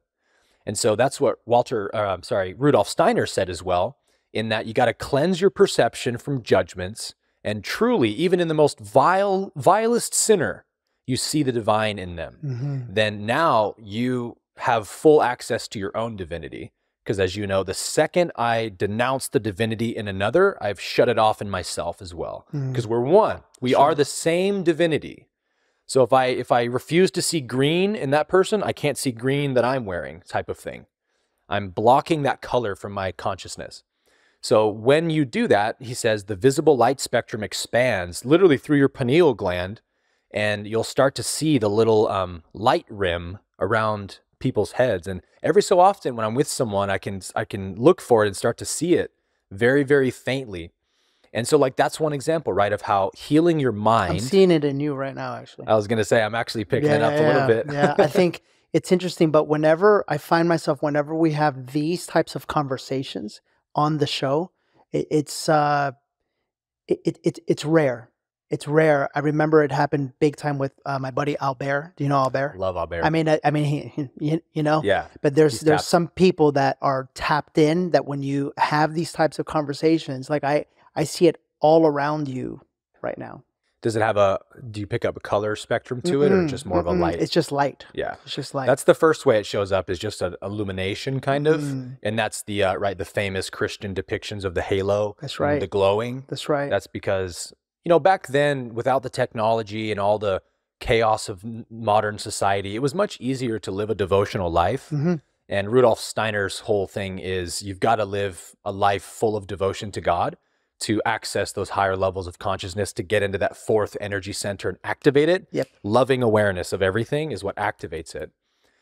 And so that's what Walter, uh, I'm sorry, Rudolf Steiner said as well, in that you got to cleanse your perception from judgments. And truly, even in the most vile, vilest sinner, you see the divine in them. mhm. Then now you have full access to your own divinity. Because as you know, the second I denounce the divinity in another, I've shut it off in myself as well. Mm. Because we're one. We Sure. are the same divinity. So if I if I refuse to see green in that person, I can't see green that I'm wearing, type of thing. I'm blocking that color from my consciousness. So when you do that, he says the visible light spectrum expands literally through your pineal gland, and you'll start to see the little um, light rim around people's heads. And every so often, when I'm with someone, I can I can look for it and start to see it very, very faintly. And so, like, that's one example, right, of how healing your mind. I'm seeing it in you right now, actually. I was going to say, I'm actually picking yeah, it up yeah, a little yeah. bit. yeah, I think it's interesting. But whenever I find myself, whenever we have these types of conversations on the show, it, it's uh, it, it it's rare. It's rare. I remember it happened big time with uh, my buddy Albert. Do you know Albert? Love Albert. I mean, I, I mean, he, he- you, know. yeah. But there's He's there's tapped. some people that are tapped in that when you have these types of conversations, like I I see it all around you right now. Does it have a, do you pick up a color spectrum to it or Mm-mm, just more of a light? It's just light. yeah. It's just light. That's the first way it shows up is just an illumination kind of. Mm, And that's the, uh, right, the famous Christian depictions of the halo. That's and right. The glowing. that's right. That's because, you know, back then, without the technology and all the chaos of modern society, it was much easier to live a devotional life. hmm And Rudolf Steiner's whole thing is you've got to live a life full of devotion to God to access those higher levels of consciousness, to get into that fourth energy center and activate it. Yep. Loving awareness of everything is what activates it.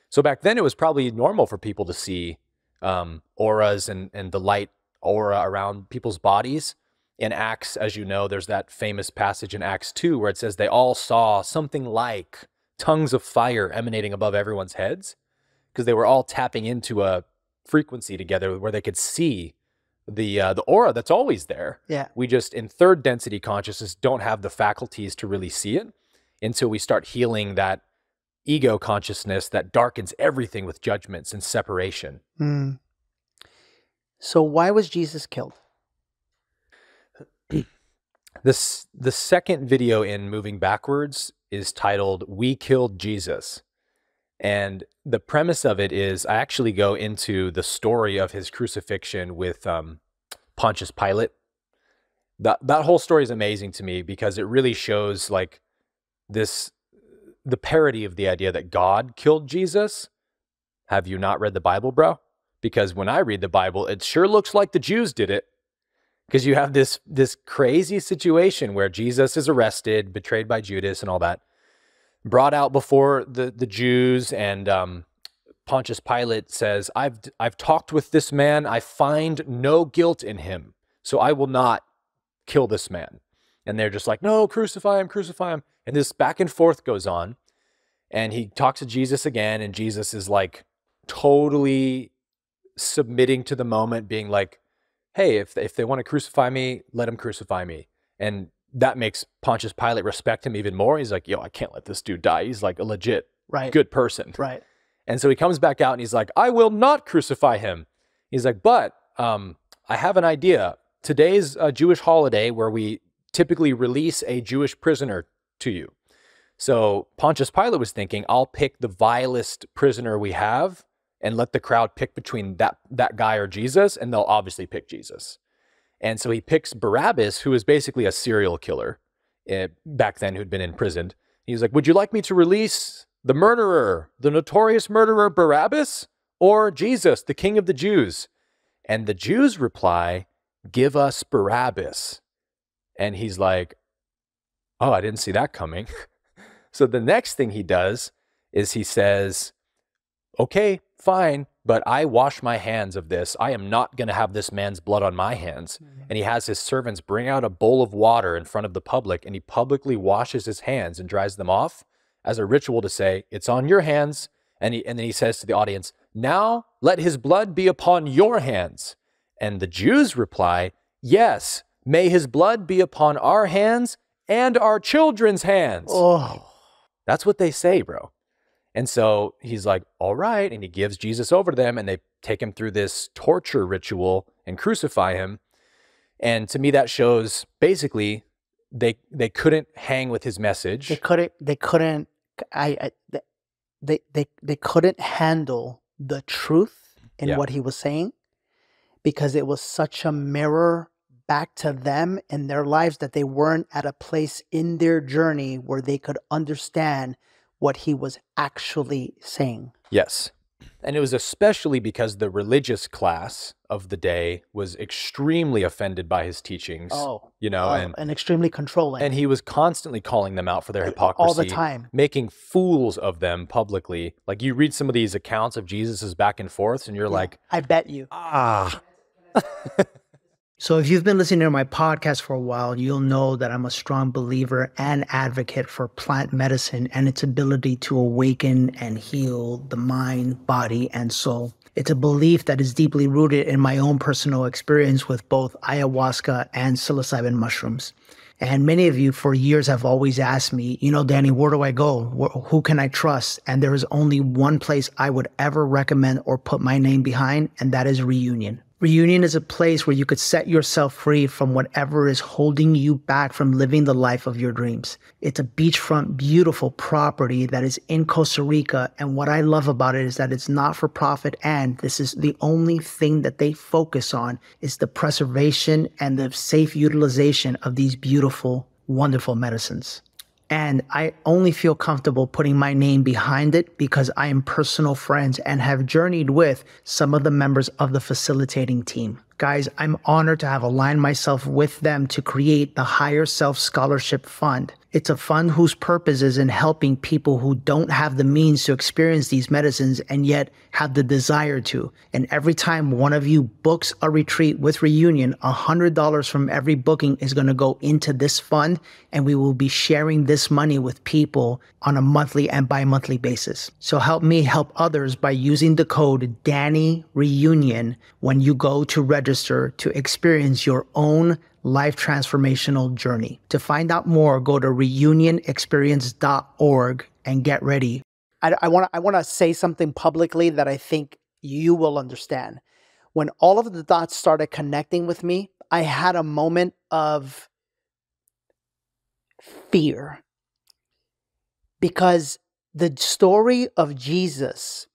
So back then, it was probably normal for people to see um, auras and, and the light aura around people's bodies. In Acts, as you know, there's that famous passage in Acts 2 where it says they all saw something like tongues of fire emanating above everyone's heads because they were all tapping into a frequency together where they could see the uh, the aura that's always there. Yeah. We just in third density consciousness don't have the faculties to really see it until we start healing that ego consciousness that darkens everything with judgments and separation. Mm. So why was Jesus killed? This the second video in moving backwards is titled "We Killed Jesus," and the premise of it is I actually go into the story of his crucifixion with um, Pontius Pilate. That that whole story is amazing to me because it really shows like this the parody of the idea that God killed Jesus. Have you not read the Bible, bro? Because when I read the Bible, it sure looks like the Jews did it because you have this this crazy situation where Jesus is arrested, betrayed by Judas, and all that, brought out before the the Jews, and um, Pontius Pilate says, "I've I've talked with this man. I find no guilt in him, so I will not kill this man." And they're just like, "No, crucify him, crucify him." And this back and forth goes on, and he talks to Jesus again, and Jesus is like totally submitting to the moment, being like hey, if if they want to crucify me, let them crucify me. And that makes Pontius Pilate respect him even more. He's like, yo, I can't let this dude die. He's like a legit Right. good person. Right. And so he comes back out and he's like, I will not crucify him. He's like, but um, I have an idea. Today's a Jewish holiday where we typically release a Jewish prisoner to you. So Pontius Pilate was thinking, I'll pick the vilest prisoner we have and let the crowd pick between that, that guy or Jesus, and they'll obviously pick Jesus. And so he picks Barabbas, who is basically a serial killer eh, back then who'd been imprisoned. He's like, Would you like me to release the murderer, the notorious murderer Barabbas, or Jesus, the king of the Jews? And the Jews reply, Give us Barabbas. And he's like, Oh, I didn't see that coming. so the next thing he does is he says, Okay, fine, but I wash my hands of this. I am not going to have this man's blood on my hands. Mm-hmm. And he has his servants bring out a bowl of water in front of the public, and he publicly washes his hands and dries them off as a ritual to say, It's on your hands. And, he, and then he says to the audience, Now let his blood be upon your hands. And the Jews reply, Yes, may his blood be upon our hands and our children's hands. Oh. That's what they say, bro. And so he's like, all right. And he gives Jesus over to them and they take him through this torture ritual and crucify him. And to me, that shows basically they they couldn't hang with his message. They couldn't. They couldn't. I. I they, they they couldn't handle the truth in Yeah. what he was saying because it was such a mirror back to them in their lives that they weren't at a place in their journey where they could understand what he was actually saying. Yes. And it was especially because the religious class of the day was extremely offended by his teachings. Oh, you know, oh, and and extremely controlling and he was constantly calling them out for their hypocrisy all the time. making fools of them publicly. Like you read some of these accounts of Jesus's back and forths, and you're Yeah. like, I bet you. ah. So, if you've been listening to my podcast for a while, you'll know that I'm a strong believer and advocate for plant medicine and its ability to awaken and heal the mind, body, and soul. It's a belief that is deeply rooted in my own personal experience with both ayahuasca and psilocybin mushrooms. And many of you for years have always asked me, you know, Danny, where do I go? who can I trust? And there is only one place I would ever recommend or put my name behind, and that is Reunion. Reunion is a place where you could set yourself free from whatever is holding you back from living the life of your dreams. It's a beachfront, beautiful property that is in Costa Rica. And what I love about it is that it's not for profit. And this is the only thing that they focus on is the preservation and the safe utilization of these beautiful, wonderful medicines. And I only feel comfortable putting my name behind it because I am personal friends and have journeyed with some of the members of the facilitating team. Guys, I'm honored to have aligned myself with them to create the Higher Self Scholarship Fund. It's a fund whose purpose is in helping people who don't have the means to experience these medicines and yet have the desire to. And every time one of you books a retreat with Reunion, $100 from every booking is going to go into this fund, and we will be sharing this money with people on a monthly and bi monthly basis. So help me help others by using the code Danny Reunion when you go to register to experience your own life transformational journey. To find out more, go to reunionexperience.org and get ready. I want to I want to say something publicly that I think you will understand. When all of the dots started connecting with me, I had a moment of fear because the story of Jesus,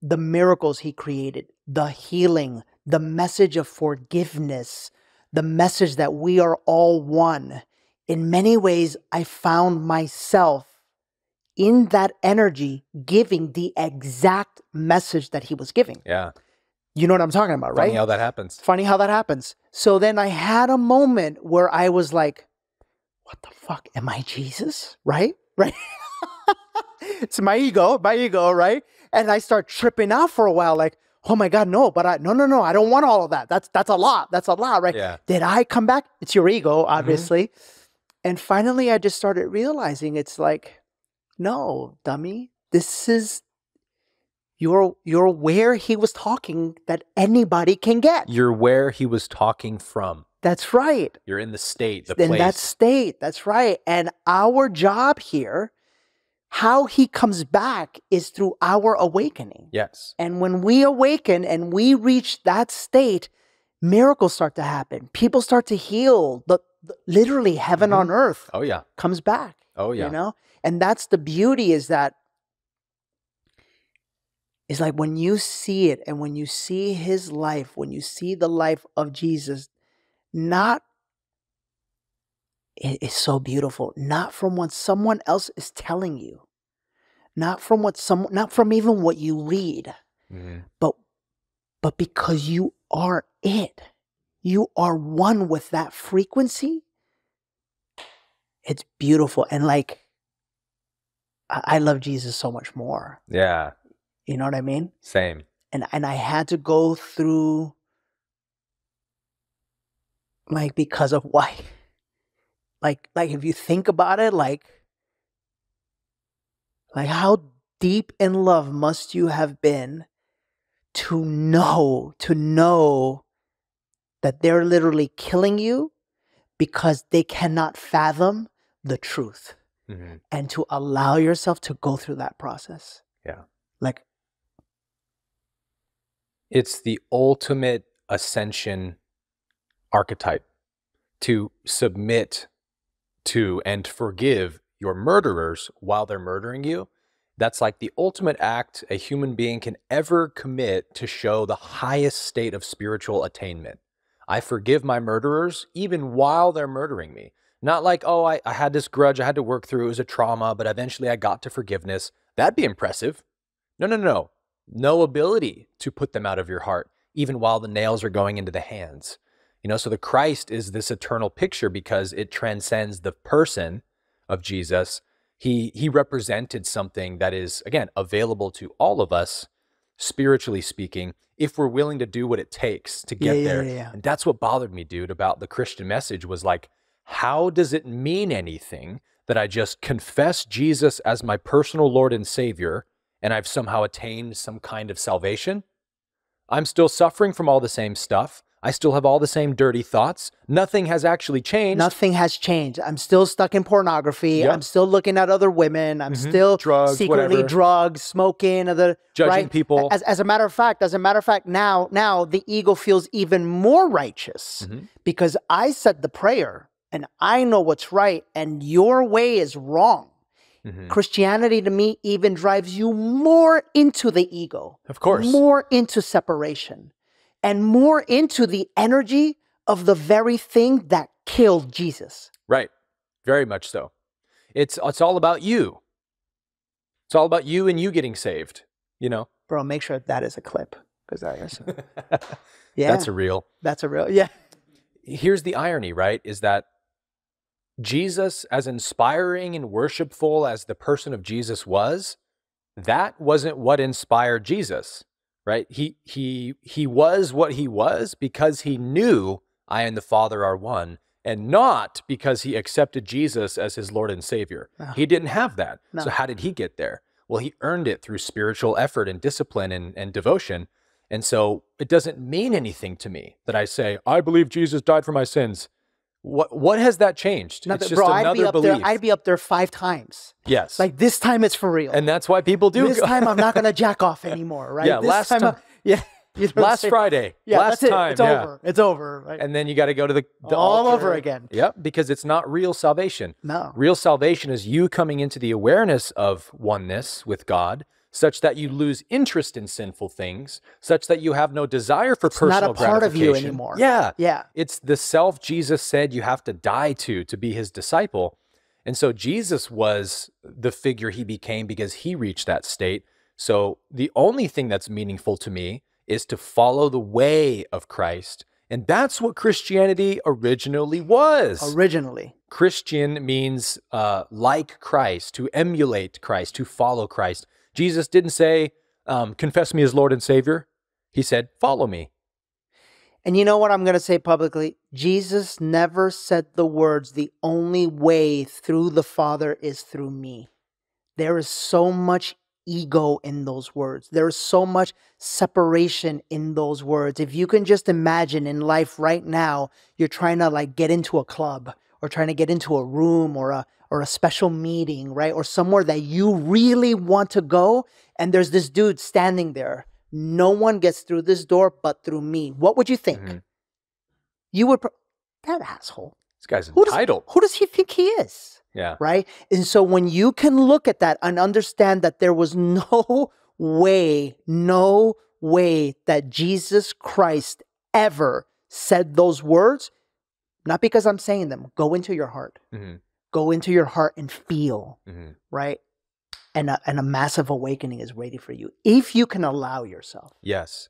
the miracles he created, the healing, the message of forgiveness, the message that we are all one. In many ways, I found myself in that energy giving the exact message that he was giving. Yeah. You know what I'm talking about, right? Funny how that happens. Funny how that happens. So then I had a moment where I was like, what the fuck? Am I Jesus? Right? Right? it's my ego, my ego, right? And I start tripping out for a while, like, oh my God, no, but I, no, no, no, I don't want all of that. That's, that's a lot. That's a lot, right? Yeah. Did I come back? It's your ego, mm-hmm. obviously. Mm-hmm. And finally, I just started realizing it's like, no, dummy, this is, you're, you're where he was talking that anybody can get. You're where he was talking from. That's right. You're in the state, the in place. that state. That's right. And our job here how he comes back is through our awakening. Yes. And when we awaken and we reach that state, miracles start to happen. People start to heal. The, the literally heaven mm-hmm. on earth. Oh yeah. Comes back. Oh yeah. You know? And that's the beauty is that is like when you see it and when you see his life, when you see the life of Jesus, not it is so beautiful, not from what someone else is telling you, not from what some, not from even what you lead mm-hmm. but, but because you are it. You are one with that frequency. It's beautiful. And like, I, I love Jesus so much more. Yeah. You know what I mean? Same. And, and I had to go through like because of why like like if you think about it like like how deep in love must you have been to know to know that they're literally killing you because they cannot fathom the truth mm-hmm. and to allow yourself to go through that process yeah like it's the ultimate ascension archetype to submit to and forgive your murderers while they're murdering you, that's like the ultimate act a human being can ever commit to show the highest state of spiritual attainment. I forgive my murderers even while they're murdering me. Not like, oh, I, I had this grudge I had to work through. It was a trauma, but eventually I got to forgiveness. That'd be impressive. No, no, no. No ability to put them out of your heart, even while the nails are going into the hands. You know, so the Christ is this eternal picture because it transcends the person of Jesus. He he represented something that is again available to all of us. spiritually speaking, if we're willing to do what it takes to get yeah, there. Yeah, yeah. And that's what bothered me, dude, about the Christian message was like, how does it mean anything that I just confess Jesus as my personal Lord and Savior and I've somehow attained some kind of salvation? I'm still suffering from all the same stuff. I still have all the same dirty thoughts. Nothing has actually changed. Nothing has changed. I'm still stuck in pornography. Yep. I'm still looking at other women. I'm Mhm. still Drugs, secretly whatever. drugs, smoking, other Judging right? people. As, as a matter of fact, as a matter of fact, now now the ego feels even more righteous Mhm. because I said the prayer and I know what's right and your way is wrong. Mhm. Christianity to me even drives you more into the ego, Of course. more into separation, and more into the energy of the very thing that killed Jesus. Right. Very much so. It's it's all about you. It's all about you and you getting saved, you know. Bro, make sure that is a clip because that is yeah, That's a real. that's a real yeah. Here's the irony, right? Is that Jesus as inspiring and worshipful as the person of Jesus was, that wasn't what inspired Jesus, right? He he he was what he was because he knew I and the Father are one and not because he accepted Jesus as his Lord and Savior. Ah. He didn't have that. No. So how did he get there? Well, he earned it through spiritual effort and discipline and, and devotion. And so it doesn't mean anything to me that I say, I believe Jesus died for my sins. What what has that changed? Nothing- it's just bro, I'd be up belief. there. I'd be up there five times. yes. Like this time, it's for real. and that's why people do this time, I'm not gonna jack off anymore. Right? Yeah, This last time, time- I- yeah. You know last? Friday. Yeah, last that's it. time. It's yeah. over. It's over. Right? And then you got to go to the, the All altar. over again. Yep, because it's not real salvation. no. Real salvation is you coming into the awareness of oneness with God, such that you lose interest in sinful things, such that you have no desire for not personal a part of you anymore. Yeah, Yeah. it's the self Jesus said you have to die to to be his disciple. And so Jesus was the figure he became because he reached that state. So the only thing that's meaningful to me is to follow the way of Christ. And that's what Christianity originally was. Originally. Christian means uh, like Christ, to emulate Christ, to follow Christ. Jesus didn't say, um, confess me as Lord and Savior. He said, follow me. And you know what I'm going to say publicly? Jesus never said the words, the only way through the Father is through me. There is so much ego in those words. There is so much separation in those words. If you can just imagine in life right now, you're trying to like get into a club or trying to get into a room or a or a special meeting, right? Or somewhere that you really want to go and there's this dude standing there. No one gets through this door but through me. What would you think? Mhm. You would pro- that asshole. This guy's Who does, entitled. who does he think he is? Yeah. right? And so when you can look at that and understand that there was no way, no way that Jesus Christ ever said those words, not because I'm saying them, go into your heart. hmm Go into your heart and feel, hmm right? And a, and a massive awakening is waiting for you if you can allow yourself. Yes.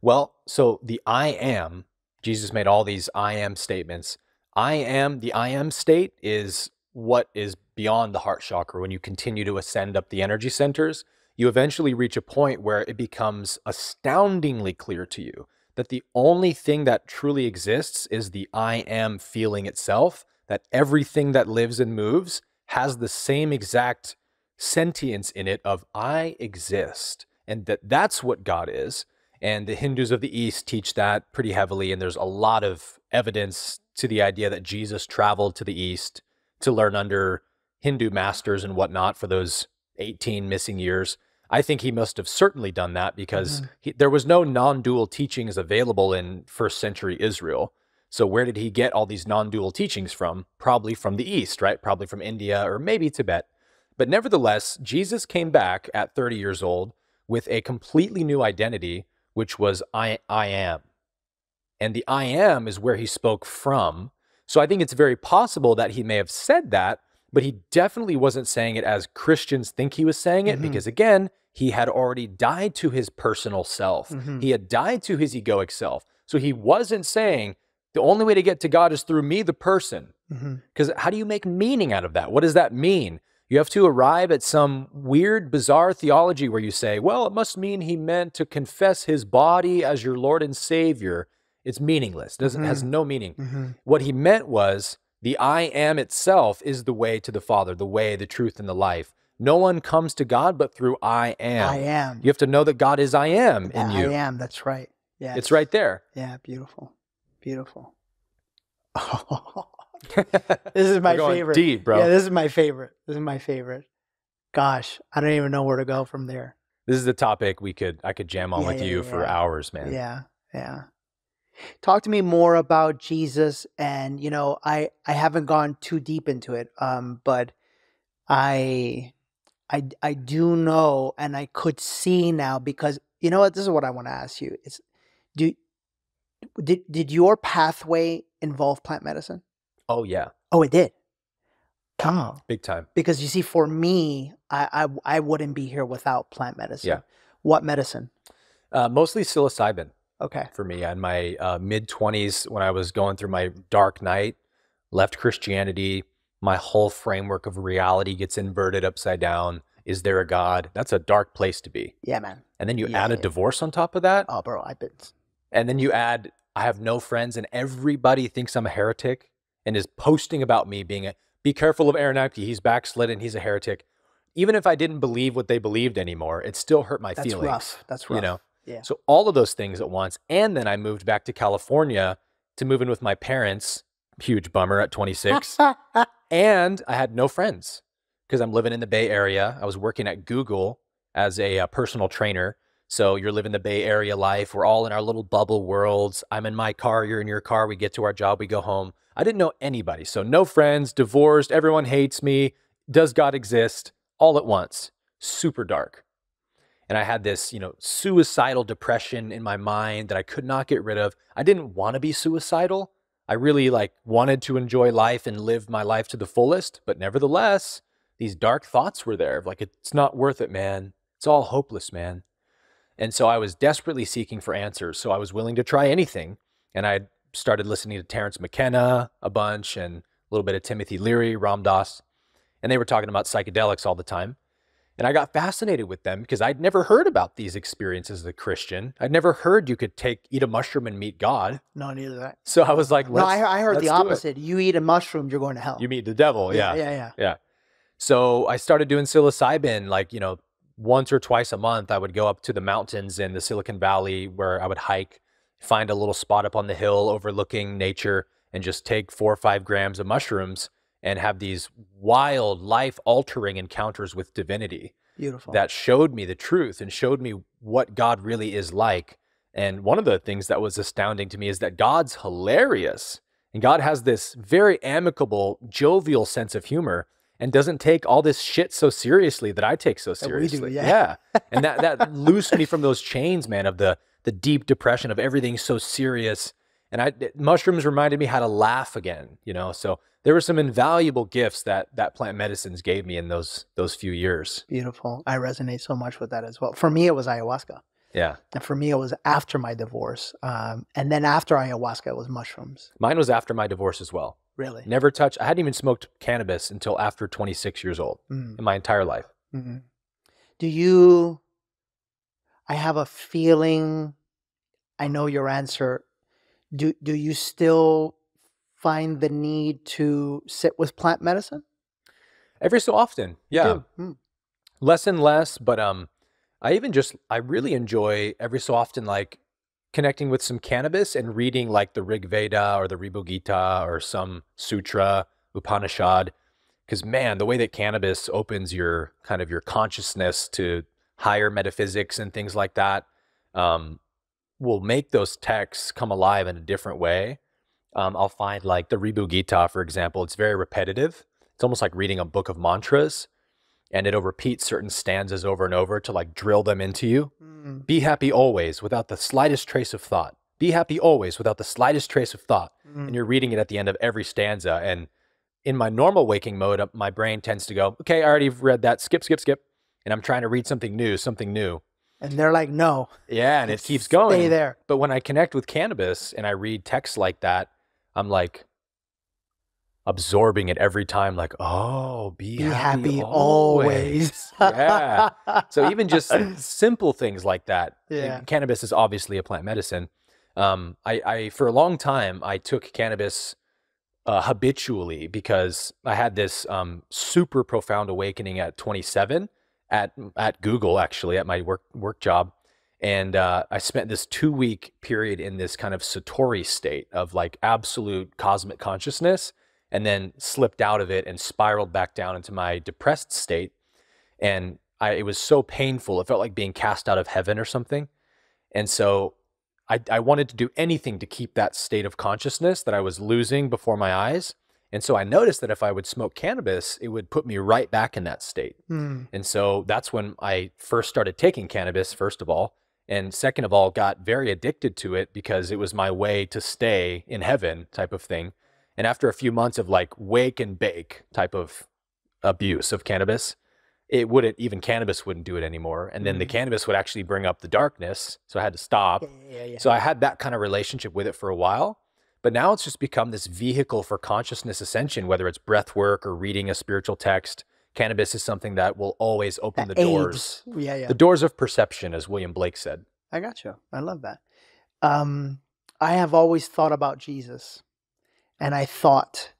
Well, so the I am, Jesus made all these I am statements. I am, the I am state is what is beyond the heart chakra. When you continue to ascend up the energy centers, you eventually reach a point where it becomes astoundingly clear to you that the only thing that truly exists is the I am feeling itself, that everything that lives and moves has the same exact sentience in it of I exist and that that's what God is. And the Hindus of the East teach that pretty heavily. And there's a lot of evidence to the idea that Jesus traveled to the East to learn under Hindu masters and whatnot for those 18 missing years. I think he must have certainly done that because mm-hmm. he, there was no non dual teachings available in first century Israel. So, where did he get all these non dual teachings from? Probably from the East, right? Probably from India or maybe Tibet. But nevertheless, Jesus came back at 30 years old with a completely new identity, which was I, I am. And the I am is where he spoke from. So I think it's very possible that he may have said that, but he definitely wasn't saying it as Christians think he was saying it, Mhm. because again, he had already died to his personal self. Mhm. He had died to his egoic self. So he wasn't saying the only way to get to God is through me, the person. Because how do you make meaning out of that? What does that mean? You have to arrive at some weird, bizarre theology where you say, well, it must mean he meant to confess his body as your Lord and Savior. It's meaningless. Doesn't has Mhm. no meaning. hmm What he meant was the I am itself is the way to the Father, the way, the truth, and the life. No one comes to God but through I am. I am. You have to know that God is I am in you. I am. That's right. Yeah. It's right there. Yeah. Beautiful. Beautiful. this is my favorite. deep, bro. Yeah, this is my favorite. This is my favorite. Gosh, I don't even know where to go from there. this is the topic we could I could jam on Yeah, with yeah, you for hours, man. Yeah, yeah. Talk to me more about Jesus, and you know, I I haven't gone too deep into it, um, but I I I do know, and I could see now because you know what? This is what I want to ask you: It's do did did your pathway involve plant medicine? Oh yeah, Oh, it did. Oh, big time. because you see, for me, I I, I wouldn't be here without plant medicine. Yeah. What medicine? Uh, mostly psilocybin Okay. for me. In my uh, mid twenties, when I was going through my dark night, left Christianity. My whole framework of reality gets inverted upside down. Is there a God? That's a dark place to be. Yeah, man. And then you Yeah, add a yeah. divorce on top of that. Oh, bro, I've been. And then you add, I have no friends, and everybody thinks I'm a heretic and is posting about me being a. Be careful of Aaron Abke. He's backslidden. He's a heretic. Even if I didn't believe what they believed anymore, it still hurt my That's feelings. That's rough. That's rough. You know. Yeah. So all of those things at once, and then I moved back to California to move in with my parents. Huge bummer at 26, and I had no friends because I'm living in the Bay Area. I was working at Google as a, uh personal trainer. So you're living the Bay Area life. We're all in our little bubble worlds. I'm in my car. You're in your car. We get to our job. We go home. I didn't know anybody. So no friends, divorced. Everyone hates me. Does God exist? All at once. Super dark. And I had this, you know, suicidal depression in my mind that I could not get rid of. I didn't want to be suicidal. I really like wanted to enjoy life and live my life to the fullest, but nevertheless, these dark thoughts were there like it's not worth it, man. It's all hopeless, man. And so I was desperately seeking for answers. So I was willing to try anything. And I started listening to Terence McKenna a bunch and a little bit of Timothy Leary, Ram Dass. And they were talking about psychedelics all the time. And I got fascinated with them because I'd never heard about these experiences as a Christian. I'd never heard you could take eat a mushroom and meet God. No, neither that. So I was like, No, I, I heard the opposite. You eat a mushroom, you're going to hell. You meet the devil. Yeah. Yeah. yeah, yeah. So I started doing psilocybin like, you know, once or twice a month. I would go up to the mountains in the Silicon Valley where I would hike, find a little spot up on the hill overlooking nature, and just take four or five grams of mushrooms and have these wild, life altering encounters with divinity Beautiful. that showed me the truth and showed me what God really is like. And one of the things that was astounding to me is that God's hilarious. And God has this very amicable, jovial sense of humor and doesn't take all this shit so seriously that I take so we do, seriously. yeah. And that that loosed me from those chains, man, of the the deep depression of everything so serious. And I mushrooms reminded me how to laugh again, you know. So there were some invaluable gifts that that plant medicines gave me in those those few years. Beautiful. I resonate so much with that as well. For me, it was ayahuasca. Yeah. And for me, it was after my divorce. Um, and then after ayahuasca, it was mushrooms. Mine was after my divorce as well. Really. Never touched, I hadn't even smoked cannabis until after 26 years old Mm, in my entire life. mhm. Do you, I have a feeling, I know your answer. Do, do you still find the need to sit with plant medicine? Every so often. Yeah. Mm, Less and less, but um I even just I really enjoy every so often like connecting with some cannabis and reading like the Rig Veda or the Ribhu Gita or some sutra, Upanishad. Because man, the way that cannabis opens your kind of your consciousness to higher metaphysics and things like that um, will make those texts come alive in a different way. Um, I'll find like the Ribhu Gita, for example, it's very repetitive. It's almost like reading a book of mantras, and it'll repeat certain stanzas over and over to like drill them into you. mm, Be happy always without the slightest trace of thought. Be happy always without the slightest trace of thought. mm. And you're reading it at the end of every stanza. And in my normal waking mode, uh, my brain tends to go, okay, I already read that. Skip, skip, skip. And I'm trying to read something new, something new. And they're like, no. Yeah, and it keeps going. Stay there. But when I connect with cannabis and I read texts like that, I'm like, absorbing it every time, like, oh, be, Be happy, happy always. always. yeah. So even just simple things like that. uh, Yeah. Cannabis is obviously a plant medicine. Um, I, I for a long time I took cannabis uh, habitually because I had this um, super profound awakening at 27 at at Google actually at my work work job, and uh, I spent this two week period in this kind of satori state of like absolute cosmic consciousness, and then slipped out of it and spiraled back down into my depressed state, and I, it was so painful. It felt like being cast out of heaven or something, and so I, I wanted to do anything to keep that state of consciousness that I was losing before my eyes. And so I noticed that if I would smoke cannabis, it would put me right back in that state. Hmm. And so that's when I first started taking cannabis, first of all. And second of all, got very addicted to it because it was my way to stay in heaven type of thing. And after a few months of like wake and bake type of abuse of cannabis, it wouldn't, even cannabis wouldn't do it anymore. And then the Mm. cannabis would actually bring up the darkness. So I had to stop. Yeah, yeah, yeah. So I had that kind of relationship with it for a while. But now it's just become this vehicle for consciousness ascension, whether it's breath work or reading a spiritual text. Cannabis is something that will always open That the doors. aids. Yeah, yeah. The doors of perception, as William Blake said. I got you. I love that. Um, I have always thought about Jesus, and I thought,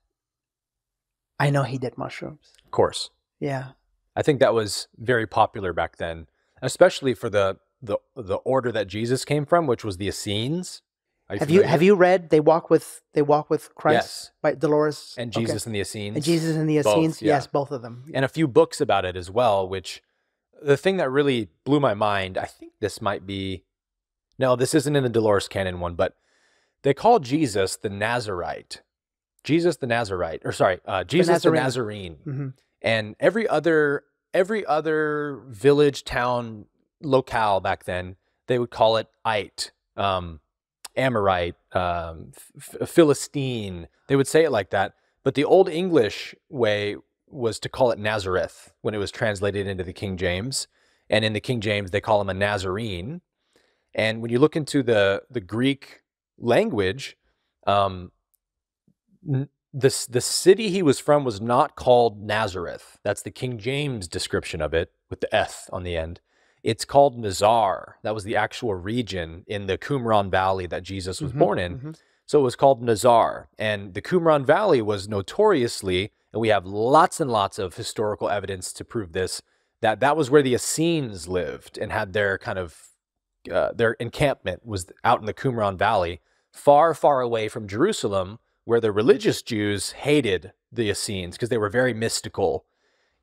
I know he did mushrooms. Of course. Yeah, I think that was very popular back then, especially for the the the order that Jesus came from, which was the Essenes. Are have you have you read "They Walk with They Walk with Christ" Yes. by Dolores And Okay. Jesus and the Essenes. and Jesus and the Both, Essenes? yeah. Yes, both of them. and a few books about it as well, which the thing that really blew my mind, I think this might be no, this isn't in the Dolores Cannon one, but they call Jesus the Nazarite. Jesus the Nazarite, or sorry, uh, Jesus the Nazarene. Nazarene. hmm And every other every other village, town, locale back then, they would call it Ite, um, Amorite, um, Ph- Ph- Philistine. They would say it like that. But the Old English way was to call it Nazareth when it was translated into the King James. And in the King James, they call him a Nazarene. And when you look into the the Greek language, um, the the city he was from was not called Nazareth. That's the King James description of it with the eth on the end. It's called Nazar. That was the actual region in the Qumran Valley that Jesus was Mhm, born in. mhm. So it was called Nazar. And the Qumran Valley was notoriously, and we have lots and lots of historical evidence to prove this, that that was where the Essenes lived and had their kind of uh, their encampment was out in the Qumran Valley, far, far away from Jerusalem, where the religious Jews hated the Essenes because they were very mystical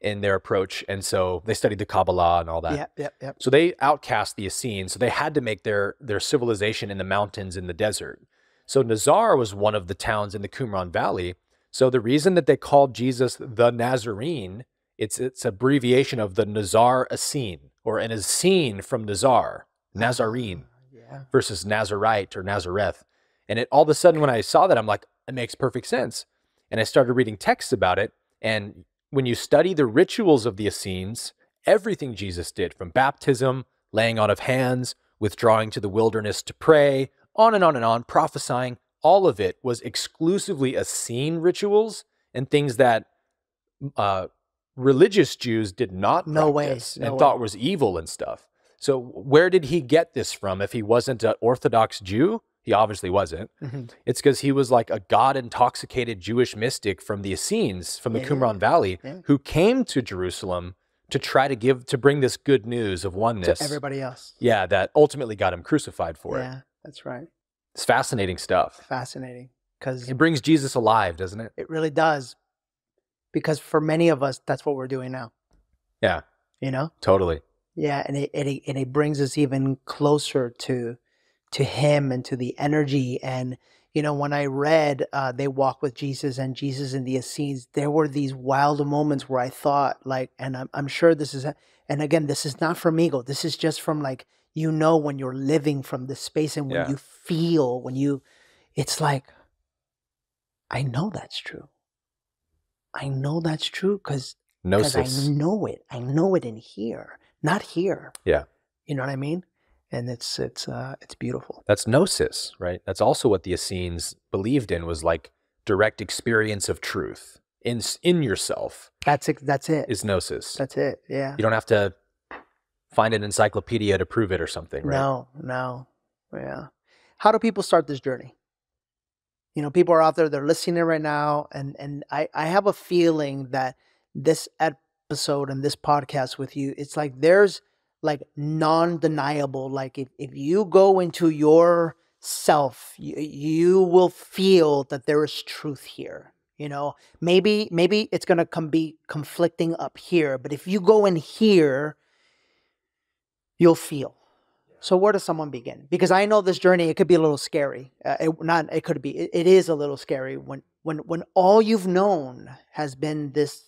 in their approach. And so they studied the Kabbalah and all that. Yep, yep, yep. So they outcast the Essenes. So they had to make their their civilization in the mountains in the desert. So Nazar was one of the towns in the Qumran Valley. So the reason that they called Jesus the Nazarene, it's it's abbreviation of the Nazar Essene, or an Essene from Nazar, ah, Nazarene Yeah. versus Nazarite or Nazareth. And it all of a sudden when I saw that, I'm like, it makes perfect sense. And I started reading texts about it. And when you study the rituals of the Essenes, everything Jesus did, from baptism, laying on of hands, withdrawing to the wilderness to pray, on and on and on, prophesying, all of it was exclusively Essene rituals and things that uh, religious Jews did not No way, practice no and way. thought was evil and stuff. So where did he get this from? If he wasn't an Orthodox Jew, he obviously wasn't. Mhm. It's because he was like a God intoxicated Jewish mystic from the Essenes, from the Yeah, yeah, Qumran Valley, yeah. who came to Jerusalem to try to give to bring this good news of oneness To everybody else. Yeah, that ultimately got him crucified for it. Yeah, that's right. It's fascinating stuff. Fascinating because It brings Jesus alive, doesn't it? it really does. Because for many of us, that's what we're doing now. Yeah, You know. totally. Yeah, and it, and it and it brings us even closer to to him and to the energy. And you know, when I read uh, "They Walk with Jesus" and Jesus in the Essenes, there were these wild moments where I thought, like, and I'm I'm sure this is, and again, this is not from ego. This is just from like you know when you're living from this space and when Yeah. you feel when you, it's like, I know that's true. I know that's true because because I know it. I know it in here, not here. Yeah. You know what I mean? And it's it's uh it's beautiful. That's gnosis, right? That's also what the Essenes believed in was like direct experience of truth in in yourself. That's it. That's it. Is gnosis. That's it. Yeah. You don't have to find an encyclopedia to prove it or something, right? No, no. Yeah. How do people start this journey? You know, people are out there, they're listening right now, and and I, I have a feeling that this episode and this podcast with you, it's like there's like non-deniable. Like if, if you go into your self, you, you will feel that there is truth here. You know, maybe maybe it's gonna come be conflicting up here, but if you go in here, you'll feel. So where does someone begin? Because I know this journey, it could be a little scary. Uh, it, not, it could be. It, it is a little scary when when when all you've known has been this,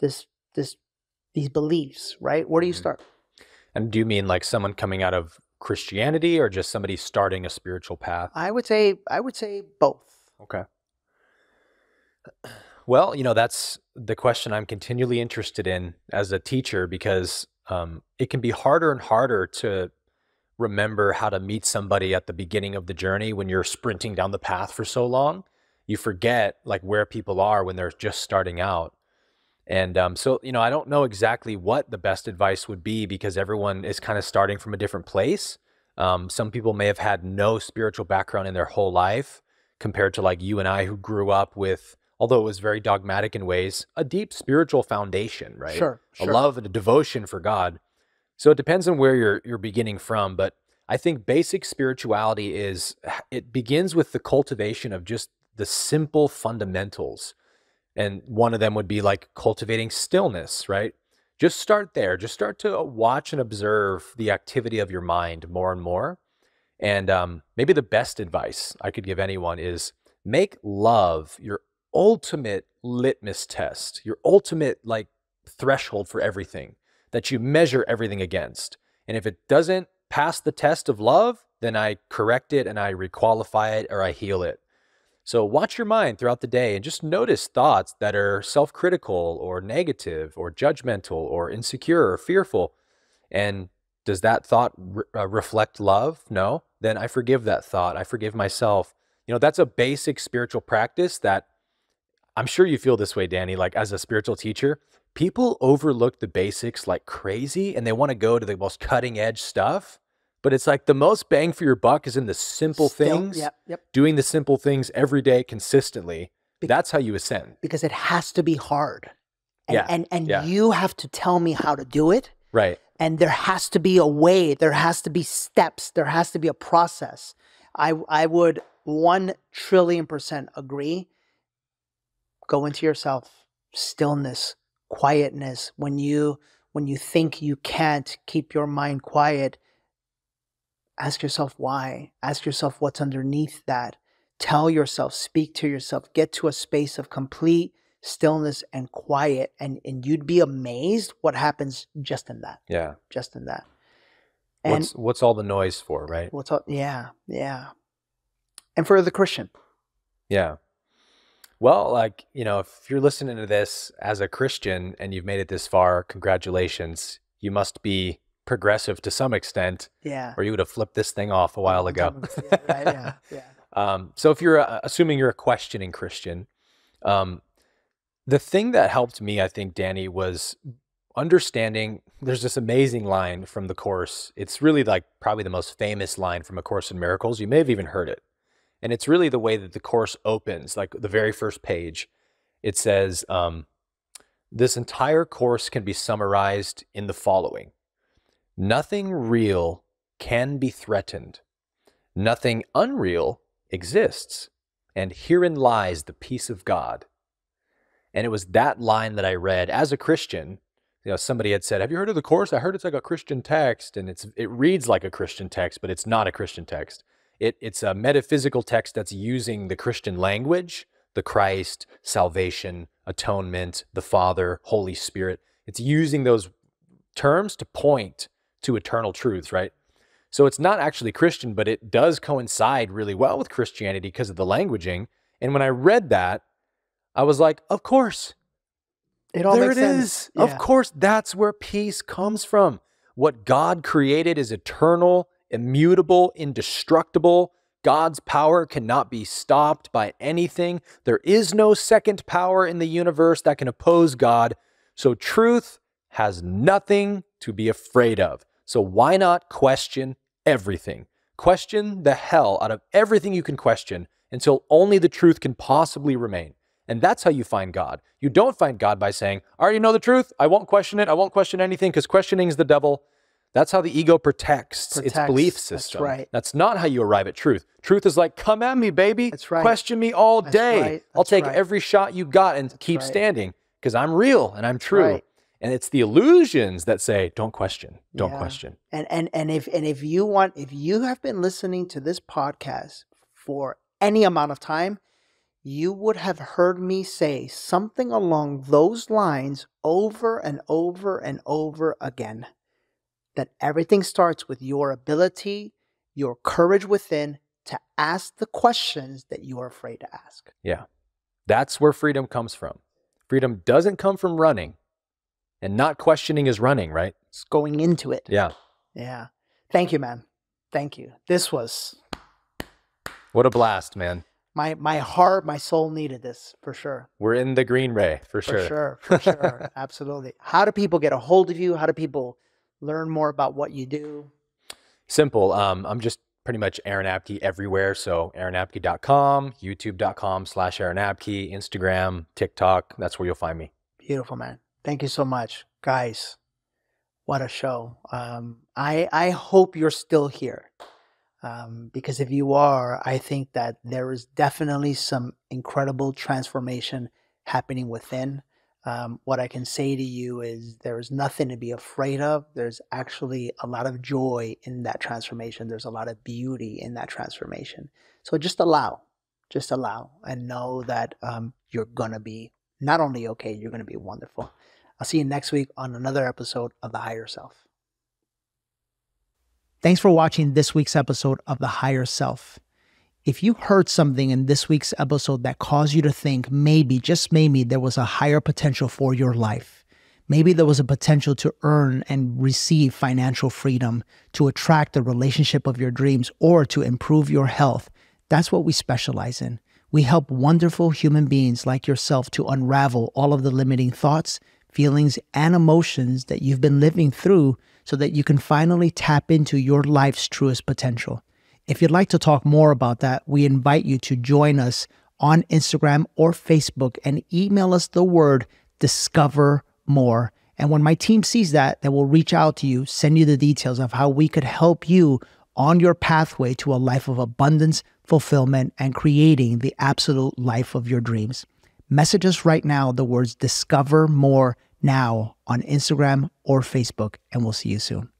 this this these beliefs. Right? Where do you Mhm. start? And do you mean like someone coming out of Christianity or just somebody starting a spiritual path? I would say I would say both. Okay. Well, you know, that's the question I'm continually interested in as a teacher because um, it can be harder and harder to remember how to meet somebody at the beginning of the journey when you're sprinting down the path for so long. You forget like where people are when they're just starting out. And um, so, you know, I don't know exactly what the best advice would be because everyone is kind of starting from a different place. Um, some people may have had no spiritual background in their whole life compared to like you and I who grew up with, although it was very dogmatic in ways, a deep spiritual foundation, right? Sure, sure. A love and a devotion for God. So it depends on where you're you're beginning from, but I think basic spirituality is it begins with the cultivation of just the simple fundamentals. And one of them would be like cultivating stillness, right? Just start there. Just start to watch and observe the activity of your mind more and more. And um, maybe the best advice I could give anyone is make love your ultimate litmus test, your ultimate like threshold for everything that you measure everything against. And if it doesn't pass the test of love, then I correct it and I requalify it or I heal it. So watch your mind throughout the day and just notice thoughts that are self critical or negative or judgmental or insecure or fearful. And does that thought re- uh, reflect love? No. Then I forgive that thought. I forgive myself. You know, that's a basic spiritual practice that I'm sure you feel this way, Danny. Like as a spiritual teacher, people overlook the basics like crazy and they want to go to the most cutting edge stuff. But it's like the most bang for your buck is in the simple Still- things Yep, yep. doing the simple things every day consistently Bec- that's how you ascend Because it has to be hard. And Yeah, and, and yeah. you have to tell me how to do it. right and there has to be a way there has to be steps there has to be a process i i would 1 trillion percent agree go into yourself stillness quietness when you when you think you can't keep your mind quiet ask yourself why. Ask yourself what's underneath that. Tell yourself speak to yourself. Get to a space of complete stillness and quiet and and you'd be amazed what happens just in that. Yeah. Just in that. And what's what's all the noise for right? What's up? Yeah, yeah. And for the Christian, yeah. Well like you know if you're listening to this as a christian and you've made it this far congratulations. You must be progressive to some extent yeah. or you would have flipped this thing off a while ago yeah, right, yeah, yeah. Um, so if you're uh, assuming you're a questioning Christian, um, the thing that helped me, I think, Danny, was understanding. There's this amazing line from the course. It's really like probably the most famous line from A Course in Miracles. You may have even heard it, and it's really the way that the course opens, like the very first page. It says, um, "This entire course can be summarized in the following: Nothing real can be threatened." Nothing unreal exists, and herein lies the peace of God. And it was that line that I read as a Christian. You know, somebody had said, "Have you heard of the course? I heard it's like a Christian text, and it's it reads like a Christian text, but it's not a Christian text. It it's a metaphysical text that's using the Christian language, the Christ, salvation, atonement, the Father, Holy Spirit. It's using those terms to point to eternal truths, right? So it's not actually Christian, but it does coincide really well with Christianity because of the languaging. And when I read that, I was like, of course, It all there makes it sense. is. Yeah. Of course, that's where peace comes from. What God created is eternal, immutable, indestructible, God's power cannot be stopped by anything. There is no second power in the universe that can oppose God. So truth has nothing to be afraid of. So why not question everything? Question the hell out of everything you can question until only the truth can possibly remain. And that's how you find God. You don't find God by saying, I already know the truth. I won't question it. I won't question anything because questioning is the devil. That's how the ego protects, Protects, its belief system. that's right. That's not how you arrive at truth. Truth is like, come at me, baby. That's right. Question me all That's day. right. I'll take right. every shot you got and keep right. standing because I'm real and I'm true. right. And it's the illusions that say, don't question, don't Yeah. question. And and and if and if you want if you have been listening to this podcast for any amount of time, you would have heard me say something along those lines over and over and over again. That everything starts with your ability, your courage within to ask the questions that you are afraid to ask. Yeah. That's where freedom comes from. Freedom doesn't come from running, and not questioning is running, right? It's going into it. Yeah. Yeah. Thank you, man. Thank you. This was What a blast, man. my my heart, my soul needed this for sure. We're in the green ray for For sure. sure. For sure. Absolutely. How do people get a hold of you? How do people learn more about what you do? Simple. Um, I'm just pretty much Aaron Abke everywhere. So aaronabke.com, youtube.com slash Aaron Abke, Instagram, TikTok. That's where you'll find me. Beautiful, man. Thank you so much. Guys, what a show. Um, I I hope you're still here. Um, because if you are, I think that there is definitely some incredible transformation happening within. Um, what I can say to you is there is nothing to be afraid of. There's actually a lot of joy in that transformation. There's a lot of beauty in that transformation. So just allow, just allow, and know that um, you're gonna be not only okay, you're gonna be wonderful. I'll see you next week on another episode of The Higher Self. Thanks for watching this week's episode of The Higher Self. If you heard something in this week's episode that caused you to think maybe, just maybe, there was a higher potential for your life, maybe there was a potential to earn and receive financial freedom, to attract the relationship of your dreams, or to improve your health, that's what we specialize in. We help wonderful human beings like yourself to unravel all of the limiting thoughts, feelings, and emotions that you've been living through so that you can finally tap into your life's truest potential. If you'd like to talk more about that, we invite you to join us on Instagram or Facebook and email us the word discover more. And when my team sees that, they will reach out to you, send you the details of how we could help you on your pathway to a life of abundance, fulfillment, and creating the absolute life of your dreams. Message us right now the words discover more now on Instagram or Facebook, and we'll see you soon.